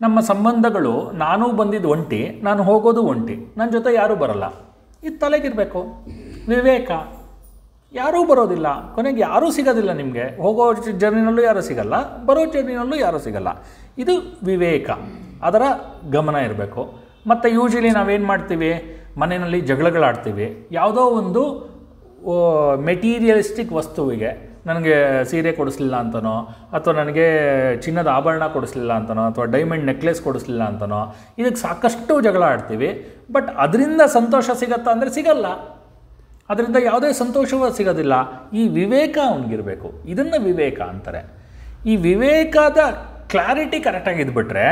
ನಮ್ಮ ಸಂಬಂಧಗಳು ನಾನು ಬಂದಿದ್ದು ಒಂಟಿ, ನಾನು ಹೋಗೋದು ಒಂಟಿ ನನ್ನ ಜೊತೆ ಯಾರೂ ಬರಲ್ಲ. ಇದು ತಲೆಗಿರಬೇಕು. ವಿವೇಕ. ಯಾರೂ ಬರೋದಿಲ್ಲ. ಕೊನೆಗೆ ಯಾರೂ ಸಿಗೋದಿಲ್ಲ ನಿಮಗೆ. ಹೋಗೋ ಜರ್ನಿನಲ್ಲೂ ಯಾರೂ ಸಿಗಲ್ಲ, ಬರೋ ಜರ್ನಿನಲ್ಲೂ ಯಾರೂ ಸಿಗಲ್ಲ. ಇದು ವಿವೇಕ. ಅದರ ಗಮನ ಇರಬೇಕು. ಮತ್ತು ಯೂಶಲಿ ನಾವೇನು ಮಾಡ್ತೀವಿ? ಮನೆಯಲ್ಲಿ ಜಗಳಗಳಾಡ್ತೀವಿ. ಯಾವುದೋ ಒಂದು ಮೆಟೀರಿಯಲಿಸ್ಟಿಕ್ ವಸ್ತುವಿಗೆ, ನನಗೆ ಸೀರೆ ಕೊಡಿಸ್ಲಿಲ್ಲ ಅಂತನೋ, ಅಥವಾ ನನಗೆ ಚಿನ್ನದ ಆಭರಣ ಕೊಡಿಸ್ಲಿಲ್ಲ ಅಂತನೋ, ಅಥವಾ ಡೈಮಂಡ್ ನೆಕ್ಲೆಸ್ ಕೊಡಿಸ್ಲಿಲ್ಲ ಅಂತನೋ, ಇದಕ್ಕೆ ಸಾಕಷ್ಟು ಜಗಳ ಆಡ್ತೀವಿ ಬಟ್ ಅದರಿಂದ ಸಂತೋಷ ಸಿಗತ್ತಾ ಅಂದರೆ ಸಿಗಲ್ಲ. ಅದರಿಂದ ಯಾವುದೇ ಸಂತೋಷವೂ ಸಿಗೋದಿಲ್ಲ. ಈ ವಿವೇಕ ಅವನಿಗಿರಬೇಕು. ಇದನ್ನು ವಿವೇಕ ಅಂತಾರೆ. ಈ ವಿವೇಕದ ಕ್ಲಾರಿಟಿ ಕರೆಕ್ಟಾಗಿ ಇದ್ಬಿಟ್ರೆ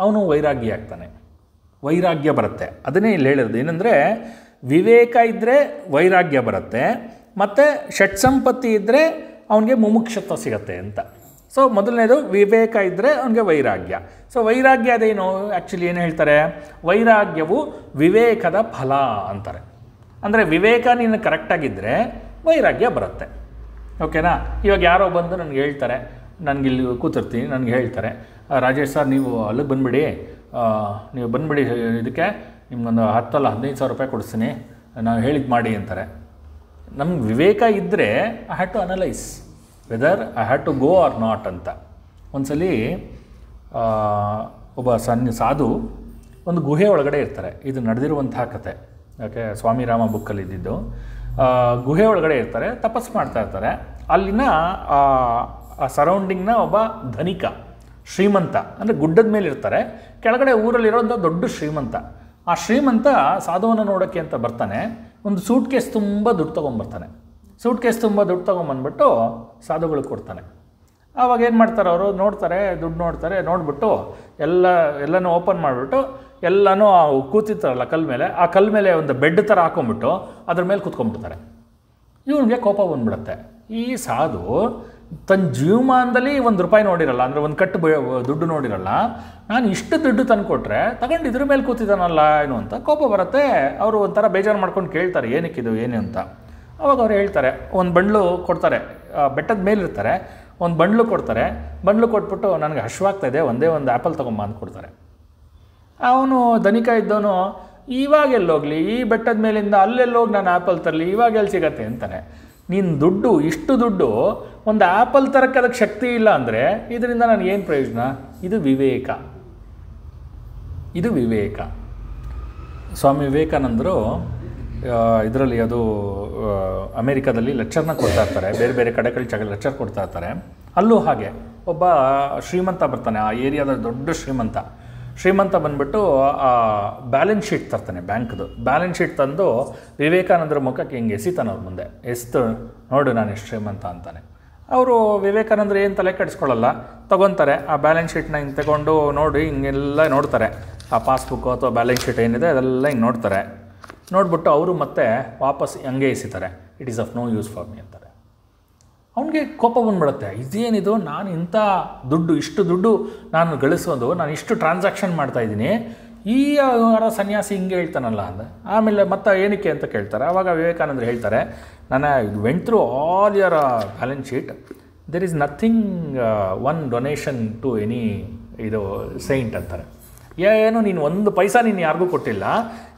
ಅವನು ವೈರಾಗ್ಯ ಆಗ್ತಾನೆ. ವೈರಾಗ್ಯ ಬರುತ್ತೆ. ಅದನ್ನೇ ಇಲ್ಲಿ ಹೇಳಿರೋದು. ಏನಂದರೆ, ವಿವೇಕ ಇದ್ದರೆ ವೈರಾಗ್ಯ ಬರುತ್ತೆ, ಮತ್ತು ಷಟ್ಸಂಪತ್ತಿ ಇದ್ದರೆ ಅವನಿಗೆ ಮುಮುಕ್ಷತ್ವ ಸಿಗತ್ತೆ ಅಂತ. ಸೊ ಮೊದಲನೇದು, ವಿವೇಕ ಇದ್ದರೆ ಅವನಿಗೆ ವೈರಾಗ್ಯ. ಸೊ ವೈರಾಗ್ಯ ಅದೇನು? ಆ್ಯಕ್ಚುಲಿ ಏನು ಹೇಳ್ತಾರೆ? ವೈರಾಗ್ಯವು ವಿವೇಕದ ಫಲ ಅಂತಾರೆ. ಅಂದರೆ ವಿವೇಕ ನೀನು ಕರೆಕ್ಟಾಗಿದ್ದರೆ ವೈರಾಗ್ಯ ಬರುತ್ತೆ. ಓಕೆನಾ ಇವಾಗ ಯಾರೋ ಬಂದು ನನಗೆ ಹೇಳ್ತಾರೆ ನನಗೆ ಇಲ್ಲಿ ಕೂತಿರ್ತೀನಿ, ನನಗೆ ಹೇಳ್ತಾರೆ ರಾಜೇಶ್ ಸರ್, ನೀವು ಅಲ್ಲಿಗೆ ಬಂದುಬಿಡಿ. ನೀವು ಬಂದುಬಿಡಿ, ಇದಕ್ಕೆ ನಿಮ್ಗೊಂದು ಹತ್ತಲ್ಲ ಹದಿನೈದು ಸಾವಿರ ರೂಪಾಯಿ ಕೊಡಿಸ್ತೀನಿ. ನಾವು ಹೇಳಿದ್ದು ಮಾಡಿ ಅಂತಾರೆ. ನಮ್ಗೆ ವಿವೇಕ ಇದ್ದರೆ I had to analyse whether I had to go or not ಅಂತ. ಒಂದ್ಸಲಿ ಒಬ್ಬ ಸಣ್ಣ ಸಾಧು, ಒಂದು ಗುಹೆ ಒಳಗಡೆ ಇರ್ತಾರೆ. ಇದು ನಡೆದಿರುವಂತಹ ಕತೆ. ಯಾಕೆ ಸ್ವಾಮಿ ರಾಮ ಬುಕ್ಕಲ್ಲಿ ಇದ್ದಿದ್ದು. ಗುಹೆ ಒಳಗಡೆ ಇರ್ತಾರೆ ತಪಸ್ ಮಾಡ್ತಾ ಇರ್ತಾರೆ. ಅಲ್ಲಿನ ಸರೌಂಡಿಂಗ್ನ ಒಬ್ಬ ಧನಿಕ, ಶ್ರೀಮಂತ, ಅಂದರೆ ಗುಡ್ಡದ ಮೇಲೆ ಇರ್ತಾರೆ. ಕೆಳಗಡೆ ಊರಲ್ಲಿರೋಂಥ ದೊಡ್ಡ ಶ್ರೀಮಂತ. ಆ ಶ್ರೀಮಂತ ಸಾಧುವನ್ನು ನೋಡೋಕ್ಕೆ ಅಂತ ಬರ್ತಾನೆ. ಒಂದು ಸೂಟ್ ಕೇಸ್ ತುಂಬ ದುಡ್ಡು ತೊಗೊಂಬರ್ತಾನೆ ಸೂಟ್ ಕೇಸ್ ತುಂಬ ದುಡ್ಡು ತೊಗೊಂಬಂದ್ಬಿಟ್ಟು ಸಾಧುಗಳು ಕೊಡ್ತಾನೆ. ಆವಾಗ ಏನು ಮಾಡ್ತಾರೆ ಅವರು? ನೋಡ್ತಾರೆ, ದುಡ್ಡು ನೋಡ್ತಾರೆ, ನೋಡಿಬಿಟ್ಟು ಎಲ್ಲ, ಎಲ್ಲನೂ ಓಪನ್ ಮಾಡಿಬಿಟ್ಟು ಎಲ್ಲನೂ ಕೂತಿರ್ತಾರಲ್ಲ ಕಲ್ ಮೇಲೆ, ಆ ಕಲ್ ಮೇಲೆ ಒಂದು ಬೆಡ್ ಥರ ಹಾಕೊಂಡ್ಬಿಟ್ಟು ಅದ್ರ ಮೇಲೆ ಕೂತ್ಕೊಂಡ್ಬಿಡ್ತಾರೆ. ಇವನಿಗೆ ಕೋಪ ಬಂದ್ಬಿಡುತ್ತೆ. ಈ ಸಾಧು ತನ್ನ ಜೀವಮಾನದಲ್ಲಿ ಒಂದು ರೂಪಾಯಿ ನೋಡಿರಲ್ಲ, ಅಂದರೆ ಒಂದು ಕಟ್ಟು ದುಡ್ಡು ನೋಡಿರಲ್ಲ, ನಾನು ಇಷ್ಟು ದುಡ್ಡು ತಂದು ಕೊಟ್ಟರೆ ತಗೊಂಡು ಇದ್ರ ಮೇಲೆ ಕೂತಿದ್ದಾನಲ್ಲ ಏನು ಅಂತ ಕೋಪ ಬರುತ್ತೆ. ಅವರು ಒಂಥರ ಬೇಜಾರು ಮಾಡ್ಕೊಂಡು ಕೇಳ್ತಾರೆ ಏನಕ್ಕಿದು ಏನು ಅಂತ. ಅವಾಗ ಅವ್ರು ಹೇಳ್ತಾರೆ, ಒಂದು ಬಂಡ್ಲು ಕೊಡ್ತಾರೆ ಬೆಟ್ಟದ ಮೇಲಿರ್ತಾರೆ ಒಂದು ಬಂಡ್ಲು ಕೊಡ್ತಾರೆ. ಬಂಡ್ಲು ಕೊಟ್ಬಿಟ್ಟು ನನಗೆ ಹಶ್ವಾಗ್ತಾ ಇದೆ, ಒಂದೇ ಒಂದು ಆ್ಯಪಲ್ ತೊಗೊಂಬ ಅಂತ ಕೊಡ್ತಾರೆ ಅವನು ಧನಿಕ ಇದ್ದವನು, ಇವಾಗ ಎಲ್ಲೋಗ್ಲಿ, ಈ ಬೆಟ್ಟದ ಮೇಲಿಂದ ಅಲ್ಲೆಲ್ಲೋಗಿ ನಾನು ಆ್ಯಪಲ್ ತರಲಿ, ಇವಾಗ ಎಲ್ಲಿ ಸಿಗತ್ತೆ? ಅಂತಾನೆ. ನಿನ್ನ ದುಡ್ಡು, ಇಷ್ಟು ದುಡ್ಡು, ಒಂದು ಆ್ಯಪಲ್ ತರಕ್ಕೆ ಅದಕ್ಕೆ ಶಕ್ತಿ ಇಲ್ಲ ಅಂದರೆ ಇದರಿಂದ ನನಗೆ ಏನು ಪ್ರಯೋಜನ? ಇದು ವಿವೇಕ. ಇದು ವಿವೇಕ. ಸ್ವಾಮಿ ವಿವೇಕಾನಂದರು ಇದರಲ್ಲಿ ಅದು ಅಮೇರಿಕಾದಲ್ಲಿ ಲೆಕ್ಚರ್ನ ಕೊಡ್ತಾ ಇರ್ತಾರೆ. ಬೇರೆ ಬೇರೆ ಕಡೆ ಚಗ ಲೆಕ್ಚರ್ ಕೊಡ್ತಾ ಇರ್ತಾರೆ. ಅಲ್ಲೂ ಹಾಗೆ, ಒಬ್ಬ ಶ್ರೀಮಂತ ಬರ್ತಾನೆ, ಆ ಏರಿಯಾದ ದೊಡ್ಡ ಶ್ರೀಮಂತ. ಶ್ರೀಮಂತ ಬಂದ್ಬಿಟ್ಟು ಬ್ಯಾಲೆನ್ಸ್ ಶೀಟ್ ತರ್ತಾನೆ ಬ್ಯಾಂಕ್ದು. ಬ್ಯಾಲೆನ್ಸ್ ಶೀಟ್ ತಂದು ವಿವೇಕಾನಂದರ ಮುಖಕ್ಕೆ ಹಿಂಗೆ ಎಸಿತಾನೆ ಅವ್ರ ಮುಂದೆ. ಎಸ್ತು, ನೋಡು ನಾನು ಎಷ್ಟು ಶ್ರೀಮಂತ ಅಂತಾನೆ. ಅವರು ವಿವೇಕಾನಂದರು ಏನು ತಲೆ ಕೆಡಿಸ್ಕೊಳ್ಳಲ್ಲ, ತೊಗೊತಾರೆ. ಆ ಬ್ಯಾಲೆನ್ಸ್ ಶೀಟ್ನ ಹಿಂಗೆ ತಗೊಂಡು ನೋಡಿ ಹಿಂಗೆಲ್ಲ ನೋಡ್ತಾರೆ. ಆ ಪಾಸ್ಬುಕ್ಕು ಅಥವಾ ಬ್ಯಾಲೆನ್ಸ್ ಶೀಟ್ ಏನಿದೆ ಅದೆಲ್ಲ ಹಿಂಗೆ ನೋಡ್ತಾರೆ. ನೋಡ್ಬಿಟ್ಟು ಅವರು ಮತ್ತೆ ವಾಪಸ್ ಹಂಗೆ ಎಸಿತಾರೆ. It is of no use for me ಅಂತಾರೆ. ಅವನಿಗೆ ಕೋಪ ಬಂದ್ಬಿಡುತ್ತೆ. ಇದೇನಿದು? ನಾನು ಇಂಥ ದುಡ್ಡು, ಇಷ್ಟು ದುಡ್ಡು ನಾನು ಗಳಿಸೋದು, ನಾನು ಇಷ್ಟು ಟ್ರಾನ್ಸಾಕ್ಷನ್ ಮಾಡ್ತಾ ಇದ್ದೀನಿ. ಈ ಯಾರ ಸನ್ಯಾಸಿ ಹಿಂಗೆ ಹೇಳ್ತಾನಲ್ಲ ಅಂದ. ಆಮೇಲೆ ಮತ್ತೆ ಏನಕ್ಕೆ ಅಂತ ಕೇಳ್ತಾರೆ. ಆವಾಗ ವಿವೇಕಾನಂದರು ಹೇಳ್ತಾರೆ, ನಾನು went through all your balance sheet there is nothing one donation to any ಇದು ಸೈಂಟ್ ಅಂತಾರೆ. ಏನು? ನೀನು ಒಂದು ಪೈಸಾ ನೀನು ಯಾರಿಗೂ ಕೊಟ್ಟಿಲ್ಲ.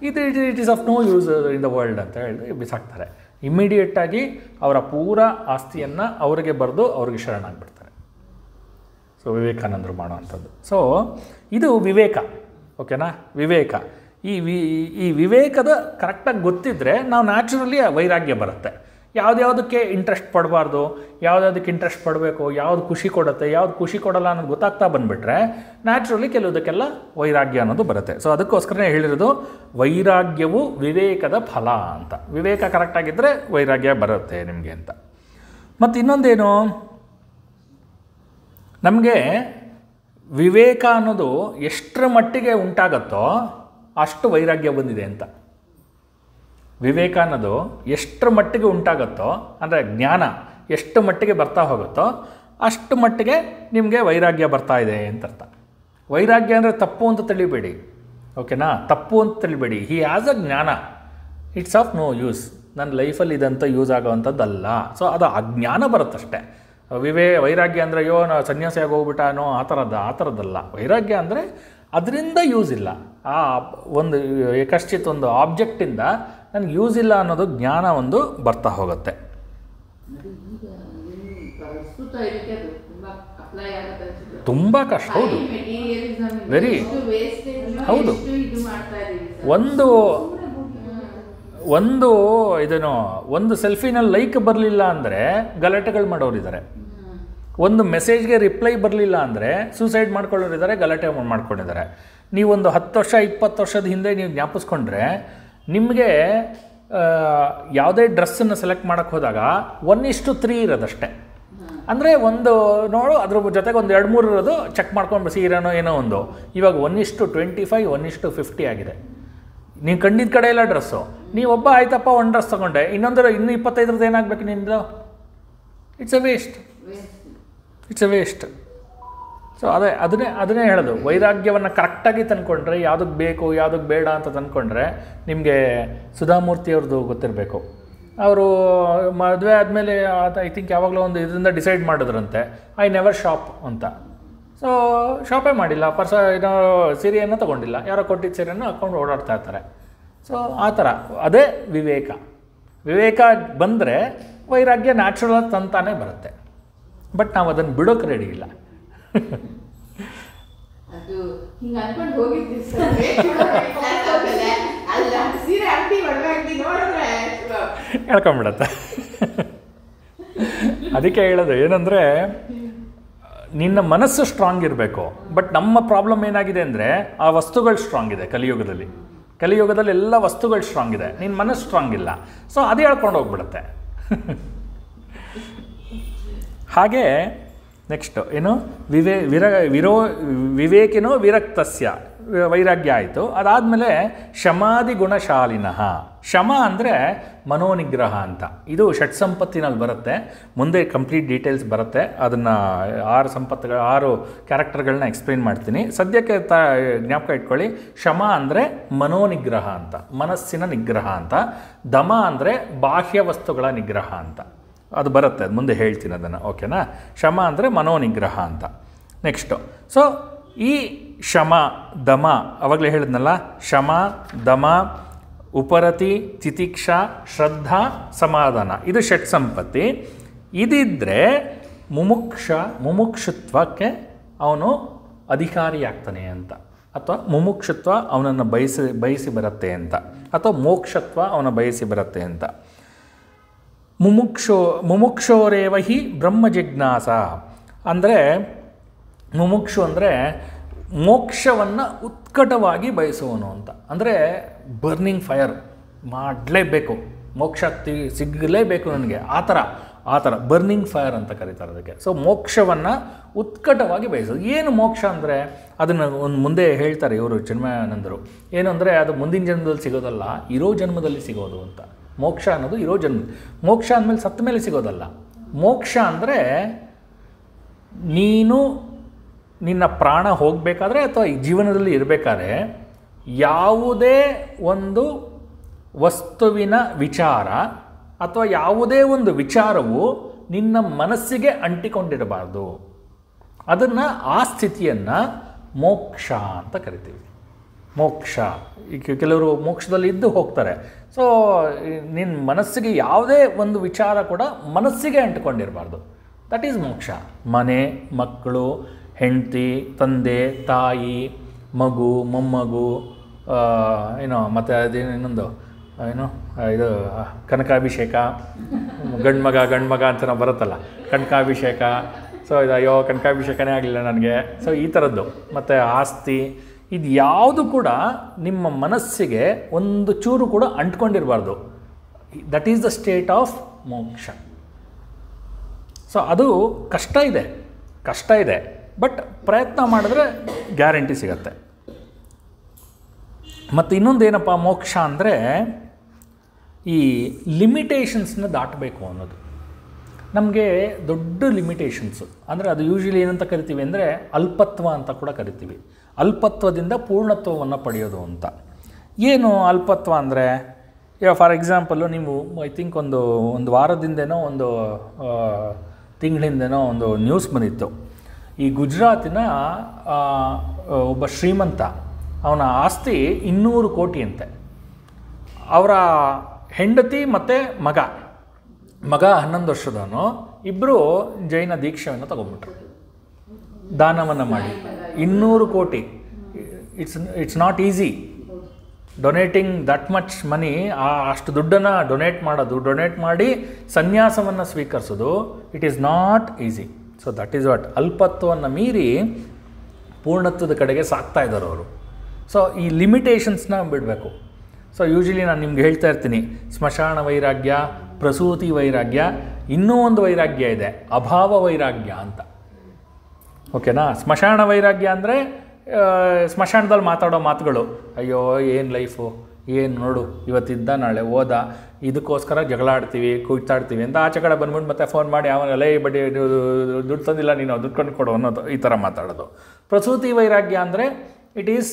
ಇದು it it is of no use in the world ಅಂತ ಹೇಳಿ ಬಿಸಾಕ್ತಾರೆ. ಇಮ್ಮಿಡಿಯೇಟಾಗಿ ಅವರ ಪೂರ ಆಸ್ತಿಯನ್ನು ಅವರಿಗೆ ಬರೆದು ಅವ್ರಿಗೆ ಶರಣಾಗ್ಬಿಡ್ತಾರೆ ಸೊ ವಿವೇಕಾನಂದರು ಮಾಡುವಂಥದ್ದು. ಸೊ ಇದು ವಿವೇಕ. ಓಕೆನಾ ವಿವೇಕ. ಈ ವಿ, ಈ ವಿವೇಕದ ಕರೆಕ್ಟಾಗಿ ಗೊತ್ತಿದ್ದರೆ ನಾವು ನ್ಯಾಚುರಲಿ ವೈರಾಗ್ಯ ಬರುತ್ತೆ. ಯಾವುದ್ಯಾವುದಕ್ಕೆ ಇಂಟ್ರೆಸ್ಟ್ ಪಡಬಾರ್ದು ಯಾವುದ್ಯಾವುದಕ್ಕೆ ಇಂಟ್ರೆಸ್ಟ್ ಪಡಬೇಕು, ಯಾವ್ದು ಖುಷಿ ಕೊಡುತ್ತೆ, ಯಾವ್ದು ಖುಷಿ ಕೊಡಲ್ಲ ಅನ್ನೋದು ಗೊತ್ತಾಗ್ತಾ ಬಂದುಬಿಟ್ರೆ ನ್ಯಾಚುರಲಿ ಕೆಲವುದಕ್ಕೆಲ್ಲ ವೈರಾಗ್ಯ ಅನ್ನೋದು ಬರುತ್ತೆ. ಸೊ ಅದಕ್ಕೋಸ್ಕರನೇ ಹೇಳಿರೋದು ವೈರಾಗ್ಯವು ವಿವೇಕದ ಫಲ ಅಂತ. ವಿವೇಕ ಕರೆಕ್ಟಾಗಿದ್ದರೆ ವೈರಾಗ್ಯ ಬರುತ್ತೆ ನಿಮಗೆ ಅಂತ. ಮತ್ತು ಇನ್ನೊಂದೇನು? ನಮಗೆ ವಿವೇಕ ಅನ್ನೋದು ಎಷ್ಟರ ಮಟ್ಟಿಗೆ ಉಂಟಾಗತ್ತೋ ಅಷ್ಟು ವೈರಾಗ್ಯ ಬಂದಿದೆ ಅಂತ. ವಿವೇಕ ಅನ್ನೋದು ಎಷ್ಟರ ಮಟ್ಟಿಗೆ ಉಂಟಾಗುತ್ತೋ, ಅಂದರೆ ಜ್ಞಾನ ಎಷ್ಟು ಮಟ್ಟಿಗೆ ಬರ್ತಾ ಹೋಗುತ್ತೋ, ಅಷ್ಟು ಮಟ್ಟಿಗೆ ನಿಮಗೆ ವೈರಾಗ್ಯ ಬರ್ತಾ ಇದೆ ಅಂತ ಅರ್ಥ ವೈರಾಗ್ಯ ಅಂದರೆ ತಪ್ಪು ಅಂತ ತಿಳಿಬೇಡಿ. ಓಕೆನಾ ತಪ್ಪು ಅಂತ ತಿಳಿಬೇಡಿ. ಹಿ ಆ್ಯಸ್ ಅ ಜ್ಞಾನ. ಇಟ್ಸ್ ಆಫ್ ನೋ ಯೂಸ್ ನನ್ನ ಲೈಫಲ್ಲಿ ಇದಂತ ಯೂಸ್ ಆಗೋವಂಥದ್ದಲ್ಲ. ಸೊ ಅದು ಅಜ್ಞಾನ ಬರುತ್ತಷ್ಟೇ. ವಿವೇ, ವೈರಾಗ್ಯ ಅಂದರೆ ಅಯ್ಯೋ, ನಾ ಸನ್ಯಾಸಿಯಾಗಿ ಹೋಗ್ಬಿಟ್ಟಾನೋ, ಆ ಥರದ ಆ ಥರದ್ದಲ್ಲ ವೈರಾಗ್ಯ ಅಂದರೆ ಅದರಿಂದ ಯೂಸ್ ಇಲ್ಲ. ಆ, ಒಂದು ಏಕಶ್ಚಿತ್ ಒಂದು ಆಬ್ಜೆಕ್ಟಿಂದ ನನಗೆ ಯೂಸ್ ಇಲ್ಲ ಅನ್ನೋದು ಜ್ಞಾನ ಒಂದು ಬರ್ತಾ ಹೋಗುತ್ತೆ. ತುಂಬಾ ಕಷ್ಟ ಹೌದು. ವೆರಿ ಹೌದು. ಒಂದು ಒಂದು ಇದನ್ನು ಒಂದು ಸೆಲ್ಫಿನಲ್ಲಿ ಲೈಕ್ ಬರಲಿಲ್ಲ ಅಂದರೆ ಗಲಾಟೆಗಳು ಮಾಡೋರಿದ್ದಾರೆ. ಒಂದು ಮೆಸೇಜ್ಗೆ ರಿಪ್ಲೈ ಬರಲಿಲ್ಲ ಅಂದರೆ ಸೂಸೈಡ್ ಮಾಡ್ಕೊಳ್ಳೋರಿದ್ದಾರೆ ಗಲಾಟೆ ಮಾಡ್ಕೊಂಡಿದ್ದಾರೆ. ನೀವೊಂದು ಹತ್ತು ವರ್ಷ ಇಪ್ಪತ್ತು ವರ್ಷದ ಹಿಂದೆ ನೀವು ಜ್ಞಾಪಿಸ್ಕೊಂಡ್ರೆ ನಿಮಗೆ ಯಾವುದೇ ಡ್ರೆಸ್ಸನ್ನು ಸೆಲೆಕ್ಟ್ ಮಾಡೋಕ್ಕೆ ಹೋದಾಗ ಒನ್ ಇಷ್ಟು ತ್ರೀ ಇರೋದಷ್ಟೇ. ಅಂದರೆ ಒಂದು ನೋಡು ಅದ್ರ ಜೊತೆಗೆ ಒಂದು ಎರಡು ಮೂರು ಇರೋದು ಚೆಕ್ ಮಾಡ್ಕೊಂಡು ಸೀರೆನೋ ಏನೋ ಒಂದು. ಇವಾಗ ಒನ್ ಇಷ್ಟು ಟ್ವೆಂಟಿ ಫೈವ್ ಒನ್ ಇಷ್ಟು ಫಿಫ್ಟಿ ಆಗಿದೆ. ನೀವು ಕಂಡಿದ್ದ ಕಡೆ ಎಲ್ಲ ಡ್ರೆಸ್ಸು ಒಬ್ಬ ಆಯ್ತಪ್ಪ ಒಂದು ಡ್ರೆಸ್ ತೊಗೊಂಡೆ. ಇನ್ನೊಂದರ ಇನ್ನು ಇಪ್ಪತ್ತೈದರದ್ದು ಏನಾಗಬೇಕು ನಿಮ್ಮದು it's a waste it's a waste so ಅದೇ, ಅದನ್ನೇ ಅದನ್ನೇ ಹೇಳೋದು. ವೈರಾಗ್ಯವನ್ನು ಕರೆಕ್ಟಾಗಿ ತಂದ್ಕೊಂಡ್ರೆ ಯಾವುದಕ್ಕೆ ಬೇಕು ಯಾವುದಕ್ಕೆ ಬೇಡ ಅಂತ ತಂದ್ಕೊಂಡ್ರೆ, ನಿಮಗೆ ಸುಧಾಮೂರ್ತಿಯವ್ರದ್ದು ಗೊತ್ತಿರಬೇಕು. ಅವರು ಮದುವೆ ಆದಮೇಲೆ ಐ ಥಿಂಕ್ ಯಾವಾಗಲೂ ಒಂದು ಇದರಿಂದ ಡಿಸೈಡ್ ಮಾಡಿದ್ರಂತೆ. ಐ ನೆವರ್ ಶಾಪ್ ಅಂತ. ಸೊ ಶಾಪೇ ಮಾಡಿಲ್ಲ. ಪರ್ಸ, ಏನೋ ಸೀರೆಯನ್ನು ತೊಗೊಂಡಿಲ್ಲ. ಯಾರೋ ಕೊಟ್ಟಿದ್ದ ಸೀರೆಯನ್ನು ಹಾಕ್ಕೊಂಡು ಓಡಾಡ್ತಾ ಇರ್ತಾರೆ. ಸೊ ಆ ಥರ. ಅದೇ ವಿವೇಕ. ವಿವೇಕ ಬಂದರೆ ವೈರಾಗ್ಯ ನ್ಯಾಚುರಲ್ ತಂತಾನೇ ಬರುತ್ತೆ. ಬಟ್ ನಾವು ಅದನ್ನು ಬಿಡೋಕೆ ರೆಡಿ ಇಲ್ಲ. ಅದು ಹಿಂಗ ಅನ್ಕೊಂಡು ಹೋಗಿದ್ದೆ ಸರ್. ಅಲ್ಲ? ಸೀರೆ ಅಂಗಡಿ ಒಡವಾಗಿ ನೋಡಿದ್ರೆ ಹೇಳ್ಕೊಂಬಿಡತ್ತೆ ಅದಕ್ಕೆ ಹೇಳೋದು ಏನಂದರೆ ನಿನ್ನ ಮನಸ್ಸು ಸ್ಟ್ರಾಂಗ್ ಇರಬೇಕು. ಬಟ್ ನಮ್ಮ ಪ್ರಾಬ್ಲಮ್ ಏನಾಗಿದೆ ಅಂದರೆ ಆ ವಸ್ತುಗಳು ಸ್ಟ್ರಾಂಗ್ ಇದೆ ಕಲಿಯುಗದಲ್ಲಿ. ಕಲಿಯುಗದಲ್ಲಿ ಎಲ್ಲ ವಸ್ತುಗಳು ಸ್ಟ್ರಾಂಗ್ ಇದೆ. ನಿನ್ನ ಮನಸ್ಸು ಸ್ಟ್ರಾಂಗ್ ಇಲ್ಲ. ಸೊ ಅದು ಹೇಳ್ಕೊಂಡು ಹೋಗ್ಬಿಡುತ್ತೆ. ಹಾಗೆ ನೆಕ್ಸ್ಟ್ ಏನು ವಿವೇ ವಿರ ವಿರೋ, ವಿವೇಕಿನೋ ವಿರಕ್ತಸ್ಯ, ವೈರಾಗ್ಯ ಆಯಿತು. ಅದಾದಮೇಲೆ ಶಮಾದಿ ಗುಣಶಾಲಿನಃ ಶಮ ಅಂದರೆ ಮನೋನಿಗ್ರಹ ಅಂತ. ಇದು ಷಟ್ ಸಂಪತ್ತಿನಲ್ಲಿ ಬರುತ್ತೆ. ಮುಂದೆ ಕಂಪ್ಲೀಟ್ ಡೀಟೇಲ್ಸ್ ಬರುತ್ತೆ. ಅದನ್ನು ಆರು ಸಂಪತ್ತುಗಳ ಆರು ಕ್ಯಾರೆಕ್ಟರ್ಗಳನ್ನ ಎಕ್ಸ್ಪ್ಲೈನ್ ಮಾಡ್ತೀನಿ. ಸದ್ಯಕ್ಕೆ ತ, ಜ್ಞಾಪಕ ಇಟ್ಕೊಳ್ಳಿ. ಶಮ ಅಂದರೆ ಮನೋನಿಗ್ರಹ ಅಂತ, ಮನಸ್ಸಿನ ನಿಗ್ರಹ ಅಂತ. ದಮ ಅಂದರೆ ಬಾಹ್ಯ ವಸ್ತುಗಳ ನಿಗ್ರಹ ಅಂತ. ಅದು ಬರುತ್ತೆ, ಅದು ಮುಂದೆ ಹೇಳ್ತೀನಿ ಅದನ್ನು, ಓಕೆನಾ? ಶಮ ಅಂದರೆ ಮನೋನಿಗ್ರಹ ಅಂತ. ನೆಕ್ಸ್ಟು ಸೊ ಈ ಶಮ, ದಮ, ಅವಾಗಲೇ ಹೇಳಿದ್ನಲ್ಲ, ಶಮ, ದಮ, ಉಪರತಿ, ತಿತಿಕ್ಷಾ, ಶ್ರದ್ಧಾ, ಸಮಾಧಾನ. ಇದು ಷಟ್ ಸಂಪತ್ತಿ. ಇದಿದ್ದರೆ ಮುಮುಕ್ಷ, ಮುಮುಕ್ಷುತ್ವಕ್ಕೆ ಅವನು ಅಧಿಕಾರಿಯಾಗ್ತಾನೆ ಅಂತ. ಅಥವಾ ಮುಮುಕ್ಷುತ್ವ ಅವನನ್ನು ಬಯಸಿ ಬಯಸಿ ಬರುತ್ತೆ ಅಂತ. ಅಥವಾ ಮೋಕ್ಷತ್ವ ಅವನ ಬಯಸಿ ಬರುತ್ತೆ ಅಂತ. ಮುಮುಕ್ಷೋ ಮುಮುಕ್ಷೋರೇವ ಹಿ ಬ್ರಹ್ಮ ಜಿಜ್ಞಾಸ. ಅಂದರೆ, ಮುಮುಕ್ಷು ಅಂದರೆ ಮೋಕ್ಷವನ್ನು ಉತ್ಕಟವಾಗಿ ಬಯಸುವನು ಅಂತ. ಅಂದರೆ ಬರ್ನಿಂಗ್ ಫೈರ್ ಮಾಡಲೇಬೇಕು. ಮೋಕ್ಷ ಸಿಗಲೇಬೇಕು ನನಗೆ. ಆ ಥರ ಆ ಥರ. ಬರ್ನಿಂಗ್ ಫೈರ್ ಅಂತ ಕರೀತಾರೆ ಅದಕ್ಕೆ. ಸೊ ಮೋಕ್ಷವನ್ನು ಉತ್ಕಟವಾಗಿ ಬಯಸೋದು. ಏನು ಮೋಕ್ಷ ಅಂದರೆ, ಅದನ್ನು ಒಂದು ಮುಂದೆ ಹೇಳ್ತಾರೆ ಇವರು ಚಿನ್ಮಯಾನಂದರು. ಏನು ಅಂದರೆ, ಅದು ಮುಂದಿನ ಜನ್ಮದಲ್ಲಿ ಸಿಗೋದಲ್ಲ, ಇರೋ ಜನ್ಮದಲ್ಲಿ ಸಿಗೋದು ಅಂತ. ಮೋಕ್ಷ ಅನ್ನೋದು ಇರೋ ಜನ್ಮ. ಮೋಕ್ಷ ಅಂದಮೇಲೆ ಸತ್ತ ಮೇಲೆ ಸಿಗೋದಲ್ಲ. ಮೋಕ್ಷ ಅಂದರೆ ನೀನು ನಿನ್ನ ಪ್ರಾಣ ಹೋಗಬೇಕಾದ್ರೆ ಅಥವಾ ಜೀವನದಲ್ಲಿ ಇರಬೇಕಾದ್ರೆ ಯಾವುದೇ ಒಂದು ವಸ್ತುವಿನ ವಿಚಾರ ಅಥವಾ ಯಾವುದೇ ಒಂದು ವಿಚಾರವು ನಿನ್ನ ಮನಸ್ಸಿಗೆ ಅಂಟಿಕೊಂಡಿರಬಾರ್ದು. ಅದನ್ನು ಆ ಸ್ಥಿತಿಯನ್ನು ಮೋಕ್ಷ ಅಂತ ಕರಿತೀವಿ. ಮೋಕ್ಷ. ಕೆಲವರು ಮೋಕ್ಷದಲ್ಲಿ ಇದ್ದು ಹೋಗ್ತಾರೆ. ಸೊ ನಿನ್ನ ಮನಸ್ಸಿಗೆ ಯಾವುದೇ ಒಂದು ವಿಚಾರ ಕೂಡ ಮನಸ್ಸಿಗೆ ಅಂಟ್ಕೊಂಡಿರಬಾರ್ದು. ದಟ್ ಈಸ್ ಮೋಕ್ಷ. ಮನೆ, ಮಕ್ಕಳು, ಹೆಂಡತಿ, ತಂದೆ, ತಾಯಿ, ಮಗು, ಮೊಮ್ಮಗು ಏನೋ, ಮತ್ತು ಅದೇನು ಇನ್ನೊಂದು ಏನು ಇದು ಕನಕಾಭಿಷೇಕ, ಗಂಡ್ಮಗ ಗಂಡ್ಮಗ ಗಂಡು ಅಂತ ನಾವು ಬರುತ್ತಲ್ಲ, ಕನಕಾಭಿಷೇಕ. ಸೊ ಇದು ಅಯ್ಯೋ, ಕನಕಾಭಿಷೇಕನೇ ಆಗಲಿಲ್ಲ ನನಗೆ. ಸೊ ಈ ಥರದ್ದು ಮತ್ತು ಆಸ್ತಿ ಇದು ಯಾವುದು ಕೂಡ ನಿಮ್ಮ ಮನಸ್ಸಿಗೆ ಒಂದು ಚೂರು ಕೂಡ ಅಂಟ್ಕೊಂಡಿರಬಾರ್ದು. That is the state of moksha so ಅದು ಕಷ್ಟ ಇದೆ ಕಷ್ಟ ಇದೆ. ಬಟ್ ಪ್ರಯತ್ನ ಮಾಡಿದ್ರೆ ಗ್ಯಾರಂಟಿ ಸಿಗತ್ತೆ. ಮತ್ತು ಇನ್ನೊಂದೇನಪ್ಪ, ಮೋಕ್ಷ ಅಂದರೆ ಈ ಲಿಮಿಟೇಷನ್ಸ್ನ ದಾಟಬೇಕು ಅನ್ನೋದು. ನಮಗೆ ದೊಡ್ಡ ಲಿಮಿಟೇಷನ್ಸು ಅಂದರೆ ಅದು ಯೂಶ್ವಲಿ ಏನಂತ ಕರಿತೀವಿ ಅಂದರೆ ಅಲ್ಪತ್ವ ಅಂತ ಕೂಡ ಕರಿತೀವಿ. ಅಲ್ಪತ್ವದಿಂದ ಪೂರ್ಣತ್ವವನ್ನು ಪಡೆಯೋದು ಅಂತ. ಏನು ಅಲ್ಪತ್ವ ಅಂದರೆ ಫಾರ್ ಎಕ್ಸಾಂಪಲ್ಲು ನೀವು ಐ ಥಿಂಕ್ ಒಂದು ಒಂದು ವಾರದಿಂದೇನೋ ಒಂದು ತಿಂಗಳಿಂದೇನೋ ಒಂದು ನ್ಯೂಸ್ ಬಂದಿತ್ತು. ಈ ಗುಜರಾತಿನ ಒಬ್ಬ ಶ್ರೀಮಂತ, ಅವನ ಆಸ್ತಿ ಇನ್ನೂರು ಕೋಟಿ ಅಂತೆ ಅವರ ಹೆಂಡತಿ ಮತ್ತು ಮಗ. ಮಗ ಹನ್ನೊಂದು ವರ್ಷದವನು ಇಬ್ಬರು ಜೈನ ದೀಕ್ಷೆಯನ್ನು ತಗೊಂಡ್ಬಿಟ್ರು. ದಾನವನ್ನು ಮಾಡಿ. ಇನ್ನೂರು ಕೋಟಿ. It's it's not easy donating that much money ಆ, ಅಷ್ಟು ದುಡ್ಡನ್ನು ಡೊನೇಟ್ ಮಾಡೋದು ಡೊನೇಟ್ ಮಾಡಿ ಸನ್ಯಾಸವನ್ನು ಸ್ವೀಕರಿಸೋದು it is not easy so that is what ಅಲ್ಪತ್ವವನ್ನು ಮೀರಿ ಪೂರ್ಣತ್ವದ ಕಡೆಗೆ ಸಾಕ್ತಾ ಇದ್ದಾರೆ ಅವರು. ಸೊ ಈ ಲಿಮಿಟೇಷನ್ಸ್ನ ಬಿಡಬೇಕು. ಸೊ ಯೂಶಲಿ ನಾನು ನಿಮ್ಗೆ ಹೇಳ್ತಾ ಇರ್ತೀನಿ, ಸ್ಮಶಾನ ವೈರಾಗ್ಯ ಪ್ರಸೂತಿ ವೈರಾಗ್ಯ, ಇನ್ನೂ ಒಂದು ವೈರಾಗ್ಯ ಇದೆ, ಅಭಾವ ವೈರಾಗ್ಯ ಅಂತ. ಓಕೆನಾ? ಸ್ಮಶಾನ ವೈರಾಗ್ಯ ಅಂದರೆ ಸ್ಮಶಾನದಲ್ಲಿ ಮಾತಾಡೋ ಮಾತುಗಳು. ಅಯ್ಯೋ, ಏನು ಲೈಫು? ಏನು ನೋಡು, ಇವತ್ತಿದ್ದ ನಾಳೆ ಓದ ಇದಕ್ಕೋಸ್ಕರ ಜಗಳ ಆಡ್ತೀವಿ ಅಂತ ಆಚೆ ಕಡೆ ಬಂದ್ಬಿಟ್ಟು ಮತ್ತೆ ಫೋನ್ ಮಾಡಿ, ಅವನ, ಲೈ ಬಡ್ಡಿ ದುಡ್ಡು ತಂದಿಲ್ಲ, ನೀನು ದುಡ್ಡು ಕೊಡು ಅನ್ನೋದು ಈ ಥರ ಮಾತಾಡೋದು. ಪ್ರಸೂತಿ ವೈರಾಗ್ಯ ಅಂದರೆ ಇಟ್ ಈಸ್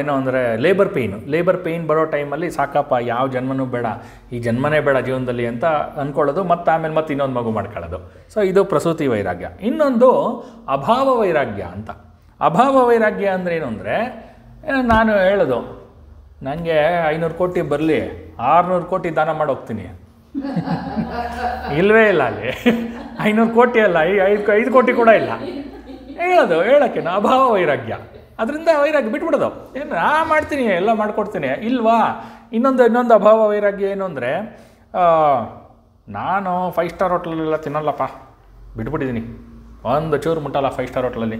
ಏನು ಅಂದರೆ ಲೇಬರ್ ಪೇಯ್ನು ಲೇಬರ್ ಪೇಯ್ನ್ ಬರೋ ಟೈಮಲ್ಲಿ ಸಾಕಪ್ಪ, ಯಾವ ಜನ್ಮನೂ ಬೇಡ. ಈ ಜನ್ಮನೇ ಬೇಡ ಜೀವನದಲ್ಲಿ ಅಂತ ಅಂದ್ಕೊಳ್ಳೋದು ಮತ್ತು ಆಮೇಲೆ ಮತ್ತೆ ಇನ್ನೊಂದು ಮಗು ಮಾಡ್ಕೊಳ್ಳೋದು. ಸೊ ಇದು ಪ್ರಸೂತಿ ವೈರಾಗ್ಯ. ಇನ್ನೊಂದು ಅಭಾವ ವೈರಾಗ್ಯ ಅಂತ. ಅಭಾವ ವೈರಾಗ್ಯ ಅಂದರೆ ಏನು ಅಂದರೆ ನಾನು ಹೇಳೋದು ನನಗೆ ಐನೂರು ಕೋಟಿ ಬರಲಿ, ಆರುನೂರು ಕೋಟಿ ದಾನ ಮಾಡಿ ಹೋಗ್ತೀನಿ. ಇಲ್ಲವೇ ಇಲ್ಲ ಅಲ್ಲಿ. ಐನೂರು ಕೋಟಿ ಅಲ್ಲ ಐದು ಐದು ಕೋಟಿ ಕೂಡ ಇಲ್ಲ. ಹೇಳೋದು ಹೇಳೋಕ್ಕೆ ಅಭಾವ ವೈರಾಗ್ಯ. ಅದರಿಂದ ವೈರಾಗ್ಯ ಬಿಟ್ಬಿಡೋದು. ಏನು ನಾ ಮಾಡ್ತೀನಿ, ಎಲ್ಲ ಮಾಡ್ಕೊಡ್ತೀನಿ. ಇಲ್ವಾ? ಇನ್ನೊಂದು ಇನ್ನೊಂದು ಅಭಾವ ವೈರಾಗ್ಯ ಏನು ಅಂದರೆ ನಾನು ಫೈವ್ ಸ್ಟಾರ್ ಹೋಟ್ಲಲ್ಲೆಲ್ಲ ತಿನ್ನಲ್ಲಪ್ಪ. ಬಿಟ್ಬಿಟ್ಟಿದ್ದೀನಿ ಒಂದು ಚೂರು ಮುಟ್ಟಲ್ಲ ಫೈವ್ ಸ್ಟಾರ್ ಹೋಟ್ಲಲ್ಲಿ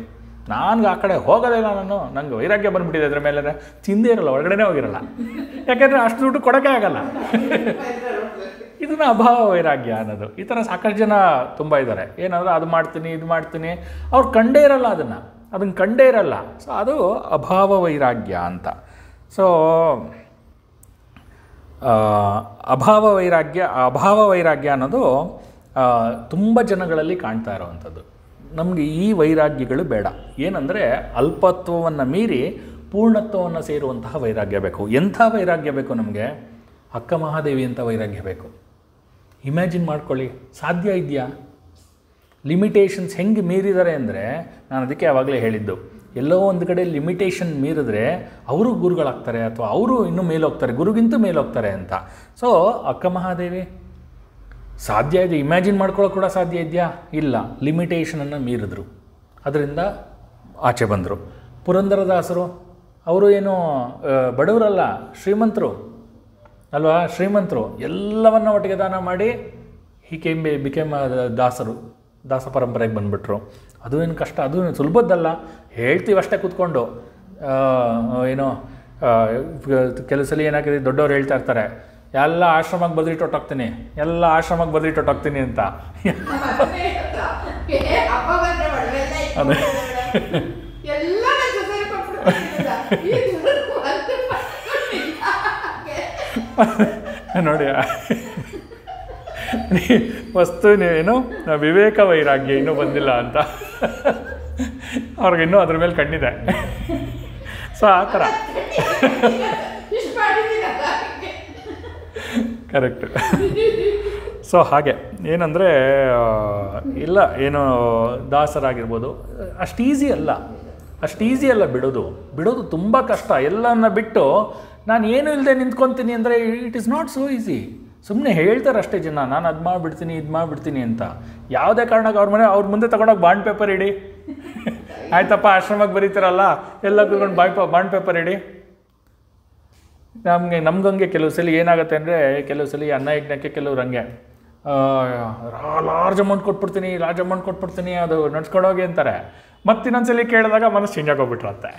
ನನಗೆ ಆ ಕಡೆ ಹೋಗೋದೇ ಇಲ್ಲ ನಾನು. ನಂಗೆ ವೈರಾಗ್ಯ ಬಂದ್ಬಿಟ್ಟಿದೆ ಅದ್ರ ಮೇಲೆ ತಿಂದೇ ಇರಲ್ಲ, ಒಳಗಡೆನೇ ಹೋಗಿರಲ್ಲ. ಯಾಕೆಂದರೆ ಅಷ್ಟು ದುಡ್ಡು ಕೊಡೋಕ್ಕೆ ಆಗಲ್ಲ. ಇದು ಇದನ್ನ ಅಭಾವ ವೈರಾಗ್ಯ ಅನ್ನೋದು. ಈ ಥರ ಸಾಕಷ್ಟು ಜನ ತುಂಬ ಇದ್ದಾರೆ. ಏನಂದ್ರೆ ಅದು ಮಾಡ್ತೀನಿ, ಇದು ಮಾಡ್ತೀನಿ. ಅವ್ರು ಕಂಡೇ ಇರಲ್ಲ ಅದನ್ನು. ಅದನ್ನು ಕಂಡೇ ಇರಲ್ಲ. ಸೊ ಅದು ಅಭಾವ ವೈರಾಗ್ಯ ಅಂತ. ಸೊ ಅಭಾವ ವೈರಾಗ್ಯ ಅಭಾವ ವೈರಾಗ್ಯ ಅನ್ನೋದು ತುಂಬ ಜನಗಳಲ್ಲಿ ಕಾಣ್ತಾ ಇರೋವಂಥದ್ದು. ನಮಗೆ ಈ ವೈರಾಗ್ಯಗಳು ಬೇಡ. ಏನಂದರೆ ಅಲ್ಪತ್ವವನ್ನು ಮೀರಿ ಪೂರ್ಣತ್ವವನ್ನು ಸೇರುವಂತಹ ವೈರಾಗ್ಯ ಬೇಕು. ಎಂಥ ವೈರಾಗ್ಯ ಬೇಕು ನಮಗೆ? ಅಕ್ಕ ಮಹಾದೇವಿ ಅಂತ ವೈರಾಗ್ಯ ಬೇಕು. ಇಮ್ಯಾಜಿನ್ ಮಾಡ್ಕೊಳ್ಳಿ. ಸಾಧ್ಯ ಇದೆಯಾ? ಲಿಮಿಟೇಷನ್ಸ್ ಹೆಂಗೆ ಮೀರಿದ್ದಾರೆ ಅಂದರೆ ನಾನು ಅದಕ್ಕೆ ಆವಾಗಲೇ ಹೇಳಿದ್ದು. ಎಲ್ಲೋ ಒಂದು ಕಡೆ ಲಿಮಿಟೇಷನ್ ಮೀರಿದ್ರೆ ಅವರು ಗುರುಗಳಾಗ್ತಾರೆ ಅಥವಾ ಅವರು ಇನ್ನೂ ಮೇಲೋಗ್ತಾರೆ, ಗುರುಗಿಂತ ಮೇಲೋಗ್ತಾರೆ ಅಂತ. ಸೊ ಅಕ್ಕ ಮಹಾದೇವಿ, ಸಾಧ್ಯ ಇದೆ? ಇಮ್ಯಾಜಿನ್ ಮಾಡ್ಕೊಳ್ಳೋಕೆ ಕೂಡ ಸಾಧ್ಯ ಇದೆಯಾ? ಇಲ್ಲ. ಲಿಮಿಟೇಷನನ್ನು ಮೀರಿದ್ರು. ಅದರಿಂದ ಆಚೆ ಬಂದರು. ಪುರಂದರದಾಸರು, ಅವರು ಏನು ಬಡವರಲ್ಲ, ಶ್ರೀಮಂತರು? ಅಲ್ವಾ? ಶ್ರೀಮಂತರು. ಎಲ್ಲವನ್ನು ಒಟ್ಟಿಗೆ ದಾನ ಮಾಡಿ ಹಿ ಕೇಮ್ ಬಿ ಬಿಕೇಮ್ ದಾಸರು. ದಾಸ ಪರಂಪರೆಗೆ ಬಂದುಬಿಟ್ರು. ಅದು ಏನು ಕಷ್ಟ ಅದು ಏನು ಸುಲಭದ್ದಲ್ಲ. ಹೇಳ್ತೀವಿ ಅಷ್ಟೇ ಕೂತ್ಕೊಂಡು. ಏನೋ ಕೆಲವು ಸಲ ಏನಾಗಿದೆ ದೊಡ್ಡವ್ರು ಹೇಳ್ತಾ ಇರ್ತಾರೆ ಎಲ್ಲ ಆಶ್ರಮಕ್ಕೆ ಬದಲಿಟ್ಟು ಹೊಟ್ಟೋಗ್ತೀನಿ ಎಲ್ಲ ಆಶ್ರಮಕ್ಕೆ ಬದಲಿಟ್ಟು ಹೊಟ್ಟೋಗ್ತೀನಿ ಅಂತ. ನೋಡಿ ವಸ್ತು ಏನು ವಿವೇಕ ವೈರಾಗ್ಯ ಇನ್ನೂ ಬಂದಿಲ್ಲ ಅಂತ. ಅವ್ರಿಗಿನ್ನೂ ಅದ್ರ ಮೇಲೆ ಕಣ್ಣಿದೆ. ಸೊ ಆ ಥರ. ಕರೆಕ್ಟ್ ಸೊ ಹಾಗೆ. ಏನಂದರೆ ಇಲ್ಲ, ಏನು ದಾಸರಾಗಿರ್ಬೋದು. ಅಷ್ಟು ಈಸಿ ಅಲ್ಲ. ಅಷ್ಟು ಈಸಿ ಅಲ್ಲ ಬಿಡೋದು. ಬಿಡೋದು ತುಂಬ ಕಷ್ಟ. ಎಲ್ಲನ ಬಿಟ್ಟು ನಾನು ಏನು ಇಲ್ಲದೆ ನಿಂತ್ಕೊತೀನಿ ಅಂದರೆ it is not so easy ಸುಮ್ಮನೆ ಹೇಳ್ತಾರೆ ಅಷ್ಟೇ ಜನ, ನಾನು ಅದು ಮಾಡಿಬಿಡ್ತೀನಿ, ಇದು ಮಾಡಿಬಿಡ್ತೀನಿ ಅಂತ. ಯಾವುದೇ ಕಾರಣಕ್ಕೆ ಅವ್ರ ಮನೆ ಅವ್ರ ಮುಂದೆ ತಗೊಂಡೋಗಿ ಬಾಂಡ್ ಪೇಪರ್ ಇಡಿ. ಆಯ್ತಪ್ಪ ಆಶ್ರಮಕ್ಕೆ ಬರೀತಾರಲ್ಲ? ಎಲ್ಲ ಕೂತ್ಕೊಂಡು ಬಾಯ್ ಬಾಂಡ್ ಪೇಪರ್ ಇಡಿ. ನಮಗೆ ನಮ್ಗಂಗೆ ಕೆಲವು ಸಲ ಏನಾಗುತ್ತೆ ಅಂದರೆ, ಕೆಲವು ಸಲ ಅನ್ನ ಯಜ್ಞಕ್ಕೆ ಕೆಲವ್ರು ಹಂಗೆ. ಲಾರ್ಜ್ ಅಮೌಂಟ್ ಕೊಟ್ಬಿಡ್ತೀನಿ ಲಾರ್ಜ್ ಅಮೌಂಟ್ ಕೊಟ್ಬಿಡ್ತೀನಿ, ಅದು ನಡ್ಸ್ಕೊಂಡೋಗಿ ಅಂತಾರೆ. ಮತ್ತೆ ಇನ್ನೊಂದ್ಸಲಿ ಕೇಳಿದಾಗ ಮನಸ್ಸು ಚೇಂಜ್ ಆಗೋಗ್ಬಿಟ್ರತ್ತೆ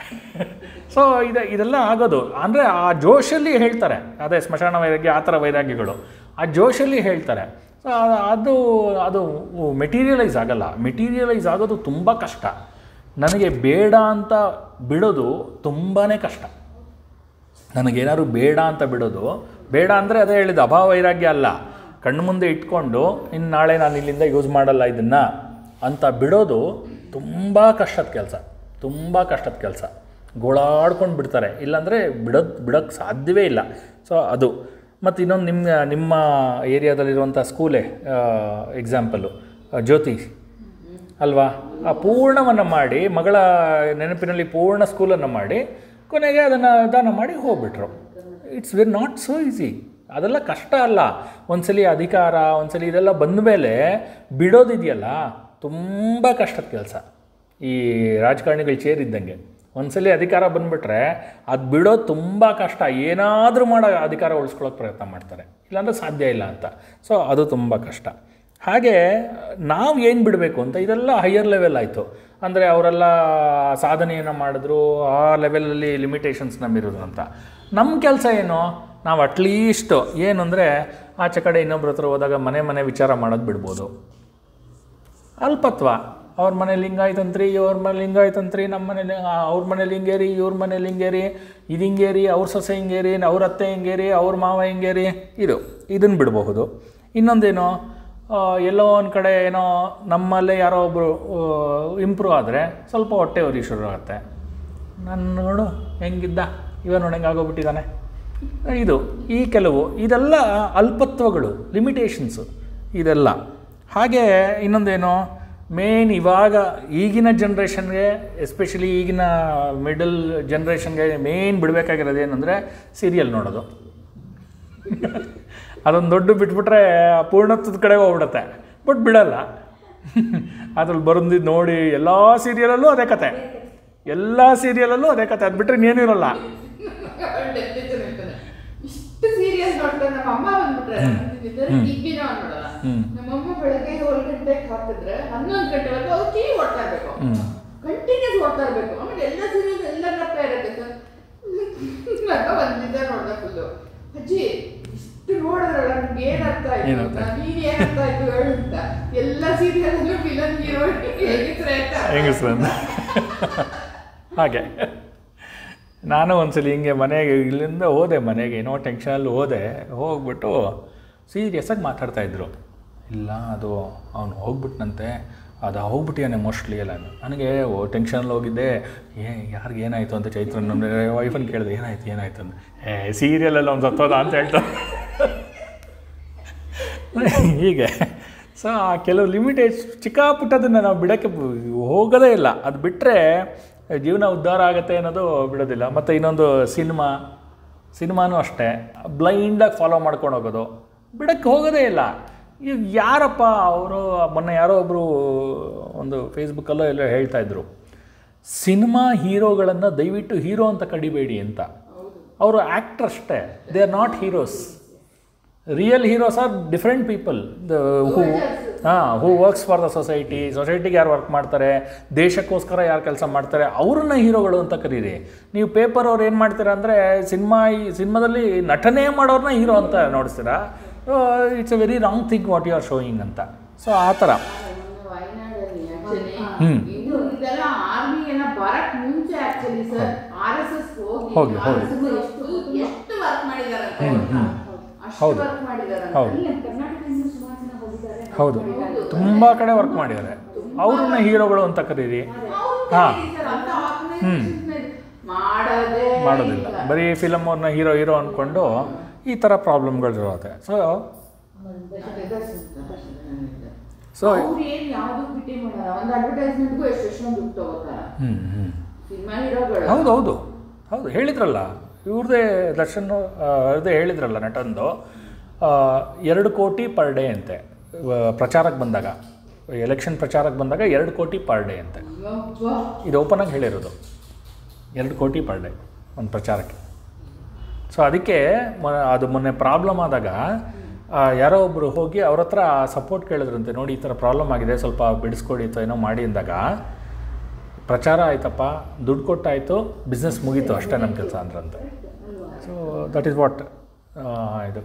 ಸೊ ಇದು, ಇದೆಲ್ಲ ಆಗೋದು. ಅಂದರೆ ಆ ಜೋಶಲ್ಲಿ ಹೇಳ್ತಾರೆ. ಅದೇ ಸ್ಮಶಾನ ವೈರಾಗ್ಯ, ಆ ಥರ ವೈರಾಗ್ಯಗಳು. ಆ ಜೋಶಲ್ಲಿ ಹೇಳ್ತಾರೆ. ಸೊ ಅದು ಅದು ಮೆಟೀರಿಯಲೈಸ್ ಆಗಲ್ಲ. ಮೆಟೀರಿಯಲೈಸ್ ಆಗೋದು ತುಂಬ ಕಷ್ಟ. ನನಗೆ ಬೇಡ ಅಂತ ಬಿಡೋದು ತುಂಬಾ ಕಷ್ಟ. ನನಗೇನಾದ್ರು ಬೇಡ ಅಂತ ಬಿಡೋದು. ಬೇಡ ಅಂದರೆ ಅದೇ ಹೇಳಿದ ಅಭಾವ ವೈರಾಗ್ಯ ಅಲ್ಲ. ಕಣ್ಣು ಮುಂದೆ ಇಟ್ಕೊಂಡು ಇನ್ನು ನಾಳೆ ನಾನು ಇಲ್ಲಿಂದ ಯೂಸ್ ಮಾಡಲ್ಲ ಇದನ್ನು ಅಂತ ಬಿಡೋದು ತುಂಬ ಕಷ್ಟದ ಕೆಲಸ, ತುಂಬ ಕಷ್ಟದ ಕೆಲಸ. ಗೋಳಾಡ್ಕೊಂಡು ಬಿಡ್ತಾರೆ, ಇಲ್ಲಾಂದರೆ ಬಿಡೋದು ಬಿಡೋಕ್ಕೆ ಸಾಧ್ಯವೇ ಇಲ್ಲ. ಸೊ ಅದು. ಮತ್ತು ಇನ್ನೊಂದು ನಿಮ್ಮ ನಿಮ್ಮ ಏರಿಯಾದಲ್ಲಿರುವಂಥ ಸ್ಕೂಲೇ ಎಕ್ಸಾಂಪಲ್ಲು ಜ್ಯೋತಿ. ಅಲ್ವಾ? ಆ ಪೂರ್ಣವನ್ನು ಮಾಡಿ, ಮಗಳ ನೆನಪಿನಲ್ಲಿ ಪೂರ್ಣ ಸ್ಕೂಲನ್ನು ಮಾಡಿ, ಕೊನೆಗೆ ಅದನ್ನು ದಾನ ಮಾಡಿ ಹೋಗ್ಬಿಟ್ರು. It's very not so easy ಅದೆಲ್ಲ ಕಷ್ಟ ಅಲ್ಲ. ಒಂದ್ಸಲಿ ಅಧಿಕಾರ, ಒಂದ್ಸಲಿ ಇದೆಲ್ಲ ಬಂದ ಮೇಲೆ ಬಿಡೋದಿದೆಯಲ್ಲ. ತುಂಬ ಕಷ್ಟದ ಕೆಲಸ. ಈ ರಾಜಕಾರಣಿಗಳು ಚೇರಿದ್ದಂಗೆ. ಒಂದ್ಸಲಿ ಅಧಿಕಾರ ಬಂದುಬಿಟ್ರೆ ಅದು ಬಿಡೋದು ತುಂಬ ಕಷ್ಟ. ಏನಾದರೂ ಮಾಡೋ ಅಧಿಕಾರ ಉಳಿಸ್ಕೊಳ್ಳೋಕೆ ಪ್ರಯತ್ನ ಮಾಡ್ತಾರೆ. ಇಲ್ಲಾಂದ್ರೆ ಸಾಧ್ಯ ಇಲ್ಲ ಅಂತ. ಸೊ ಅದು ತುಂಬ ಕಷ್ಟ. ಹಾಗೆ, ನಾವು ಏನು ಬಿಡಬೇಕು ಅಂತ ಇದೆಲ್ಲ ಹೈಯರ್ ಲೆವೆಲ್ ಆಯಿತು. ಅಂದರೆ ಅವರೆಲ್ಲ ಸಾಧನೆಯನ್ನು ಮಾಡಿದ್ರು, ಆ ಲೆವೆಲಲ್ಲಿ ಲಿಮಿಟೇಷನ್ಸ್ ನಮ್ಮಿರೋದು ಅಂತ. ನಮ್ಮ ಕೆಲಸ ಏನು? ನಾವು ಅಟ್ಲೀಸ್ಟ್ ಏನು ಅಂದರೆ ಆಚೆ ಕಡೆ ಇನ್ನೊಬ್ರ ಹತ್ರ ಹೋದಾಗ ಮನೆ ಮನೆ ವಿಚಾರ ಮಾಡೋದು ಬಿಡ್ಬೋದು. ಅಲ್ಪತ್ವ. ಅವ್ರ ಮನೇಲಿ ಲಿಂಗಾಯ್ತಂತ್ರಿ, ಇವ್ರ ಮನೆ ಲಿಂಗಾಯ್ತಂತ್ರಿ ನಮ್ಮ ಮನೇಲಿ ಅವ್ರ ಮನೇಲಿ ಹಿಂಗೇರಿ ಇವ್ರ ಮನೇಲಿ ಹಿಂಗೇರಿ ಇದು ಹಿಂಗೇರಿ, ಅವ್ರ ಸೊಸೆ ಹಿಂಗೇರಿ, ಅವ್ರ ಅತ್ತೆ ಹಿಂಗೇರಿ, ಅವ್ರ ಮಾವ ಹಿಂಗೇರಿ ಇದು ಇದನ್ನು ಬಿಡಬಹುದು. ಇನ್ನೊಂದೇನು ಎಲ್ಲೋ ಒಂದು ಕಡೆ ಏನೋ ನಮ್ಮಲ್ಲೇ ಯಾರೋ ಒಬ್ಬರು ಇಂಪ್ರೂವ್ ಆದರೆ ಸ್ವಲ್ಪ ಹೊಟ್ಟೆ ಉರಿ ಶುರು ಆಗುತ್ತೆ. ನನ್ನ ನೋಡು, ಹೆಂಗಿದ್ದ? ಇವ ನೋಡಿ ಹೆಂಗೆ ಆಗೋಗ್ಬಿಟ್ಟಿದ್ದಾನೆ ಇದು, ಈ ಕೆಲವು, ಇದೆಲ್ಲ ಅಲ್ಪತ್ವಗಳು, ಲಿಮಿಟೇಷನ್ಸು, ಇದೆಲ್ಲ. ಹಾಗೆ ಇನ್ನೊಂದೇನು ಮೇನ್ ಇವಾಗ ಈಗಿನ ಜನ್ರೇಷನ್ಗೆ ಎಸ್ಪೆಷಲಿ ಈಗಿನ ಮಿಡಲ್ ಜನ್ರೇಷನ್ಗೆ ಮೇನ್ ಬಿಡಬೇಕಾಗಿರೋದು ಏನಂದರೆ ಸೀರಿಯಲ್ ನೋಡೋದು. ಅದೊಂದು ದೊಡ್ಡ ಬಿಟ್ಬಿಟ್ರೆ ಪೂರ್ಣತ್ವದ ಕಡೆ ಹೋಗ್ಬಿಡುತ್ತೆ. ಬಟ್ ಬಿಡಲ್ಲ. ಅದ್ರಲ್ಲಿ ಬರಂದು ನೋಡಿ ಎಲ್ಲ ಸೀರಿಯಲಲ್ಲೂ ಅದೇ ಕತೆ. ಎಲ್ಲ ಸೀರಿಯಲಲ್ಲೂ ಅದೇ ಕತೆ. ಅದು ಬಿಟ್ಟರೆ ಇನ್ನೇನು ಇರಲ್ಲ. ಸೀರಿಯಸ್ ನೋಡ್ತಾರೆ ನಮ್ಮ ಅಮ್ಮ ಬಂದ್ಬಿಟ್ರೆ ಟಿವಿನ ನೋಡಲ್ಲ ನಮ್ಮಮ್ಮ ಬೆಳಗ್ಗೆ ಏಳು ಗಂಟೆಗೆ ಹಾಕಿದ್ರೆ ಹನ್ನೊಂದು ಗಂಟೆವರೆಗೂ ಅವ್ರು ಟಿವಿ ಓಡ್ತಾ ಇರ್ಬೇಕು. ಕಂಟಿನ್ಯೂಸ್ ಓಡ್ತಾ ಇರ್ಬೇಕು. ಆಮೇಲೆ ಎಲ್ಲ ಸೀರಿಯಲ್ ಎಲ್ಲ ರಪ್ಪ ಇರುತ್ತೆ ಸರ್ ಒಂದಿದ್ದ ನೋಡ್ದ ಫುಲ್ಲು ಅಜ್ಜಿ ಇಷ್ಟು ನೋಡಿದ್ರಲ್ಲ ನಿಮ್ಗೆ ಏನ್ ಅರ್ಥ ಆಯ್ತು? ನೀನ್ ಏನ್ ಅರ್ಥ ಆಯ್ತು ಹೇಳು ಅಂತ. ಎಲ್ಲ ಸೀರಿಯಲ್ ವಿಲನ್ ಹೀರೋ ಹೇಗಿದ್ರೆ ಅಂತ. ಅಂತ? ಹಾಗೆ. ನಾನು ಒಂದ್ಸಲಿ ಹಿಂಗೆ ಮನೆಗೆ ಇಲ್ಲಿಂದ ಹೋದೆ ಮನೆಗೆ, ಏನೋ ಟೆನ್ಷನಲ್ಲಿ ಹೋದೆ, ಹೋಗ್ಬಿಟ್ಟು ಸೀರಿಯಸ್ಸಾಗಿ ಮಾತಾಡ್ತಾ ಇದ್ರು. ಇಲ್ಲ, ಅದು ಅವನು ಹೋಗ್ಬಿಟ್ನಂತೆ, ಅದು ಹೋಗ್ಬಿಟ್ಟಿಯಾನೆ ಮೋಸ್ಟ್ಲಿ ಎಲ್ಲ. ನನಗೆ ಟೆನ್ಷನಲ್ಲಿ ಹೋಗಿದ್ದೆ. ಏ, ಯಾರಿಗೆ ಏನಾಯಿತು ಅಂತ ಚೈತ್ರ ನಮ್ಮ ವೈಫನ್ನು ಕೇಳಿದೆ, ಏನಾಯ್ತು ಏನಾಯ್ತು ಅಂತ. ಏ ಸೀರಿಯಲಲ್ಲಿ ಅವ್ನು ಸತ್ತೋದ ಅಂತ ಹೇಳ್ತಾರೆ ಹೀಗೆ. ಸೊ ಆ ಕೆಲವು ಲಿಮಿಟೇಜ್ ಚಿಕ್ಕ ಪುಟ್ಟದನ್ನು ನಾವು ಬಿಡೋಕ್ಕೆ ಹೋಗೋದೇ ಇಲ್ಲ. ಅದು ಬಿಟ್ಟರೆ ಜೀವನ ಉದ್ಧಾರ ಆಗುತ್ತೆ ಅನ್ನೋದು ಬಿಡೋದಿಲ್ಲ. ಮತ್ತು ಇನ್ನೊಂದು ಸಿನಿಮಾ ಸಿನಿಮಾನೂ ಅಷ್ಟೇ. ಬ್ಲೈಂಡಾಗಿ ಫಾಲೋ ಮಾಡ್ಕೊಂಡು ಹೋಗೋದು. ಬಿಡಕ್ಕೆ ಹೋಗೋದೇ ಇಲ್ಲ. ಈಗ ಯಾರಪ್ಪ ಅವರು ಮೊನ್ನೆ ಯಾರೋ ಒಬ್ಬರು ಒಂದು ಫೇಸ್ಬುಕ್ಕಲ್ಲೋ ಎಲ್ಲೋ ಹೇಳ್ತಾ ಇದ್ರು ಸಿನಿಮಾ ಹೀರೋಗಳನ್ನು ದಯವಿಟ್ಟು ಹೀರೋ ಅಂತ ಕಡಿಬೇಡಿ ಅಂತ. ಅವರು ಆ್ಯಕ್ಟ್ರ್ ಅಷ್ಟೇ they are not heroes real heroes are different people the who ಹಾಂ who works for the society ಸೊಸೈಟಿಗೆ ಯಾರು ವರ್ಕ್ ಮಾಡ್ತಾರೆ ದೇಶಕ್ಕೋಸ್ಕರ ಯಾರು ಕೆಲಸ ಮಾಡ್ತಾರೆ ಅವ್ರನ್ನ ಹೀರೋಗಳು ಅಂತ ಕರೀರಿ. ನೀವು ಪೇಪರ್ ಅವ್ರು ಏನು ಮಾಡ್ತೀರ ಅಂದರೆ ಸಿನಿಮಾ ಈ ಸಿನಿಮಾದಲ್ಲಿ ನಟನೆ ಮಾಡೋರನ್ನ ಹೀರೋ ಅಂತ ನೋಡಿಸ್ತೀರಾ it's a very wrong thing what you are showing ಅಂತ. ಸೊ ಆ ಥರ. ಹ್ಞೂ ಹೋಗಿ ಹೋಗಿ, ಹ್ಞೂ RSS ಹೌದು. ಹೌದು. ಹೌದು. ತುಂಬ ಕಡೆ ವರ್ಕ್ ಮಾಡಿದ್ದಾರೆ. ಅವ್ರನ್ನ ಹೀರೋಗಳು ಅಂತ ಕರೀರಿ. ಹಾಂ. ಹ್ಞೂ ಮಾಡೋದಿಲ್ಲ. ಬರೀ ಫಿಲಮ್ ಅವ್ರನ್ನ ಹೀರೋ ಹೀರೋ ಅಂದ್ಕೊಂಡು ಈ ಥರ ಪ್ರಾಬ್ಲಮ್ಗಳಿರುತ್ತೆ ಸೊ ಸೊ ಹ್ಞೂ ಹ್ಞೂ ಹೌದು ಹೌದು. ಹೌದು. ಹೇಳಿದ್ರಲ್ಲ. ಇವ್ರದ್ದೇ ದರ್ಶನ್ ಅವ್ರದ್ದೇ ಹೇಳಿದ್ರಲ್ಲ ನಟಂದು ಎರಡು ಕೋಟಿ ಪರ್ ಡೇ ಅಂತೆ. ಪ್ರಚಾರಕ್ಕೆ ಬಂದಾಗ, ಎಲೆಕ್ಷನ್ ಪ್ರಚಾರಕ್ಕೆ ಬಂದಾಗ ಎರಡು ಕೋಟಿ ಪರ್ ಡೇ ಅಂತೆ. ಇದು ಓಪನ್ ಆಗಿ ಹೇಳಿರೋದು. ಎರಡು ಕೋಟಿ ಪರ್ ಡೇ ಒಂದು ಪ್ರಚಾರಕ್ಕೆ. ಸೊ ಅದಕ್ಕೆ ಅದು ಮೊನ್ನೆ ಪ್ರಾಬ್ಲಮ್ ಆದಾಗ ಯಾರೋ ಒಬ್ಬರು ಹೋಗಿ ಅವ್ರ ಹತ್ರ ಸಪೋರ್ಟ್ ಕೇಳಿದ್ರಂತೆ, ನೋಡಿ ಈ ಥರ ಪ್ರಾಬ್ಲಮ್ ಆಗಿದೆ, ಸ್ವಲ್ಪ ಬಿಡಿಸ್ಕೊಡಿ ಅಥವಾ ಏನೋ ಮಾಡಿ ಅಂದಾಗ ಪ್ರಚಾರ ಆಯ್ತಪ್ಪ, ದುಡ್ಡು ಕೊಟ್ಟಾಯಿತು ಬಿಸ್ನೆಸ್ ಮುಗೀತು ಅಷ್ಟೇ ನಮ್ಮ ಕೆಲಸ ಅಂದ್ರಂತೆ ಸೊ ದಟ್ ಈಸ್ ವಾಟ್ ಇದು.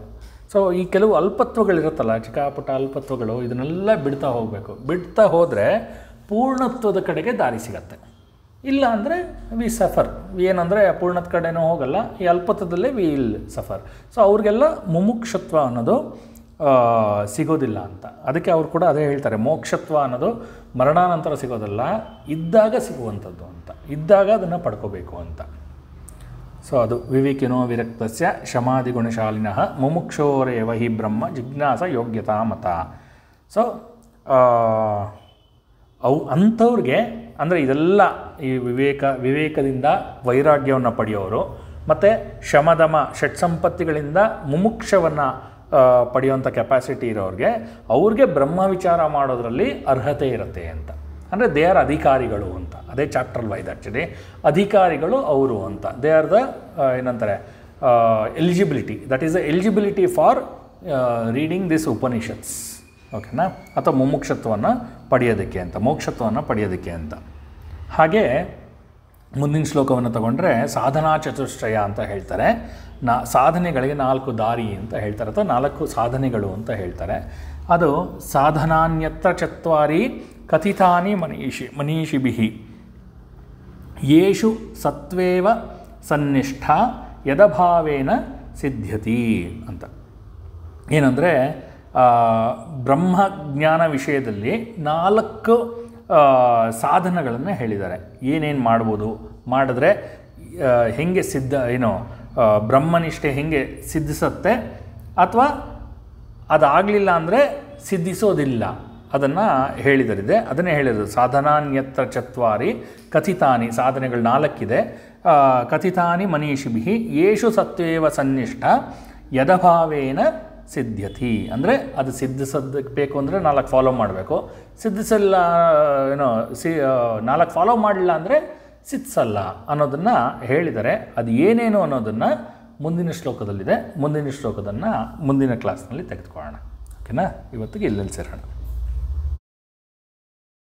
ಸೊ ಈ ಕೆಲವು ಅಲ್ಪತ್ವಗಳಿರುತ್ತಲ್ಲ ಚಿಕ್ಕ ಪುಟ್ಟ ಅಲ್ಪತ್ವಗಳು, ಇದನ್ನೆಲ್ಲ ಬಿಡ್ತಾ ಹೋಗಬೇಕು. ಬಿಡ್ತಾ ಹೋದರೆ ಪೂರ್ಣತ್ವದ ಕಡೆಗೆ ದಾರಿ ಸಿಗತ್ತೆ. ಇಲ್ಲ ಅಂದರೆ ವಿ ಸಫರ್ ಏನಂದರೆ ಪೂರ್ಣದ ಕಡೆನೂ ಹೋಗಲ್ಲ, ಈ ಅಲ್ಪತ್ವದಲ್ಲೇ ವಿ ಇಲ್ ಸಫರ್ ಸೊ ಅವ್ರಿಗೆಲ್ಲ ಮುಮುಕ್ಷತ್ವ ಅನ್ನೋದು ಸಿಗೋದಿಲ್ಲ ಅಂತ. ಅದಕ್ಕೆ ಅವರು ಕೂಡ ಅದೇ ಹೇಳ್ತಾರೆ, ಮೋಕ್ಷತ್ವ ಅನ್ನೋದು ಮರಣಾನಂತರ ಸಿಗೋದಲ್ಲ, ಇದ್ದಾಗ ಸಿಗುವಂಥದ್ದು ಅಂತ. ಇದ್ದಾಗ ಅದನ್ನು ಪಡ್ಕೋಬೇಕು ಅಂತ. ಸೊ ಅದು ವಿವೇಕಿನೋ ವಿರಕ್ತಸ್ಯ ಶಮಾದಿಗುಣಶಾಲಿನಃ ಮುಮುಕ್ಷೋರೇವ ಹಿ ಬ್ರಹ್ಮ ಜಿಜ್ಞಾಸ ಯೋಗ್ಯತಾ ಮತ. ಸೊ ಅವು ಅಂಥವ್ರಿಗೆ, ಅಂದರೆ ಇದೆಲ್ಲ ಈ ವಿವೇಕ, ವಿವೇಕದಿಂದ ವೈರಾಗ್ಯವನ್ನು ಪಡೆಯೋರು, ಮತ್ತು ಶಮದಮ ಷಟ್ಸಂಪತ್ತಿಗಳಿಂದ ಮುಮುಕ್ಷವನ್ನು ಪಡೆಯುವಂಥ ಕೆಪಾಸಿಟಿ ಇರೋರಿಗೆ ಅವ್ರಿಗೆ ಬ್ರಹ್ಮ ವಿಚಾರ ಮಾಡೋದ್ರಲ್ಲಿ ಅರ್ಹತೆ ಇರುತ್ತೆ ಅಂತ. ಅಂದರೆ ದೇ ಆರ್ ಅಧಿಕಾರಿಗಳು ಅಂತ. ಅದೇ ಚಾಪ್ಟರ್ ವೈದ್ ಆ್ಯಕ್ಚುಲಿ ಅಧಿಕಾರಿಗಳು ಅವರು ಅಂತ. ದೇ ಆರ್ ದ ಏನಂತಾರೆ eligibility that is the eligibility for reading this Upanishads ಓಕೆನಾ ಅಥವಾ ಮುಮುಕ್ಷತ್ವವನ್ನು ಪಡೆಯೋದಕ್ಕೆ ಅಂತ, ಮೋಕ್ಷತ್ವವನ್ನು ಪಡೆಯೋದಕ್ಕೆ ಅಂತ. ಹಾಗೆ ಮುಂದಿನ ಶ್ಲೋಕವನ್ನು ತಗೊಂಡ್ರೆ ಸಾಧನಾ ಚತುಷ್ಟಯ ಅಂತ ಹೇಳ್ತಾರೆ. ನಾ, ಸಾಧನೆಗಳಿಗೆ ನಾಲ್ಕು ದಾರಿ ಅಂತ ಹೇಳ್ತಾರೆ ಅಥವಾ ನಾಲ್ಕು ಸಾಧನೆಗಳು ಅಂತ ಹೇಳ್ತಾರೆ. ಅದು ಸಾಧನಾನ್ಯತ್ರ ಚತ್ವಾರಿ ಕಥಿತಾನಿ ಮನೀಷಿ ಮನೀಷಿಭಿ ಯೇಷು ಸತ್ವೇವ ಸನ್ನಿಷ್ಠ ಯದಭಾವೇನ ಸಿದ್ಧ್ಯತಿ ಅಂತ. ಏನಂದರೆ ಬ್ರಹ್ಮಜ್ಞಾನ ವಿಷಯದಲ್ಲಿ ನಾಲ್ಕು ಸಾಧನಗಳನ್ನು ಹೇಳಿದ್ದಾರೆ. ಏನೇನು ಮಾಡ್ಬೋದು? ಮಾಡಿದ್ರೆ ಹೆಂಗೆ ಸಿದ್ಧ, ಏನು ಬ್ರಹ್ಮನಿಷ್ಠೆ ಹೆಂಗೆ ಸಿದ್ಧಿಸತ್ತೆ? ಅಥವಾ ಅದಾಗಲಿಲ್ಲ ಅಂದರೆ ಸಿದ್ಧಿಸೋದಿಲ್ಲ. ಅದನ್ನು ಹೇಳಿದರಿದೆ. ಅದನ್ನೇ ಹೇಳಿದರು ಸಾಧನಾನ್ಯತ್ರ ಚತ್ವಾರಿ ಕಥಿತಾನಿ, ಸಾಧನೆಗಳು ನಾಲ್ಕಿದೆ. ಕಥಿತಾನಿ ಮನೀಷಿಭಿ ಯೇಷು ಸತ್ವೇವ ಸನ್ನಿಷ್ಠ ಯದಭಾವೇನ ಸಿದ್ಧ್ಯತಿ. ಅಂದರೆ ಅದು ಸಿದ್ಧಿಸೋದಕ್ಕೆ ಬೇಕು ಅಂದರೆ ನಾಲ್ಕು ಫಾಲೋ ಮಾಡಬೇಕು. ಸಿದ್ಧಿಸಲ್ಲ, ಏನೋ, ಸಿ ನಾಲ್ಕು ಫಾಲೋ ಮಾಡಲಿಲ್ಲ ಅಂದರೆ ಸಿದ್ಧಿಸಲ್ಲ ಅನ್ನೋದನ್ನು ಹೇಳಿದರೆ ಅದು ಏನೇನು ಅನ್ನೋದನ್ನು ಮುಂದಿನ ಶ್ಲೋಕದಲ್ಲಿದೆ. ಮುಂದಿನ ಶ್ಲೋಕದನ್ನು ಮುಂದಿನ ಕ್ಲಾಸ್ನಲ್ಲಿ ತೆಗೆದುಕೊಳ್ಳೋಣ. ಓಕೆನಾ? ಇವತ್ತಿಗೆ ಇಲ್ಲೆಲ್ಲಿ ಸೇರೋಣ.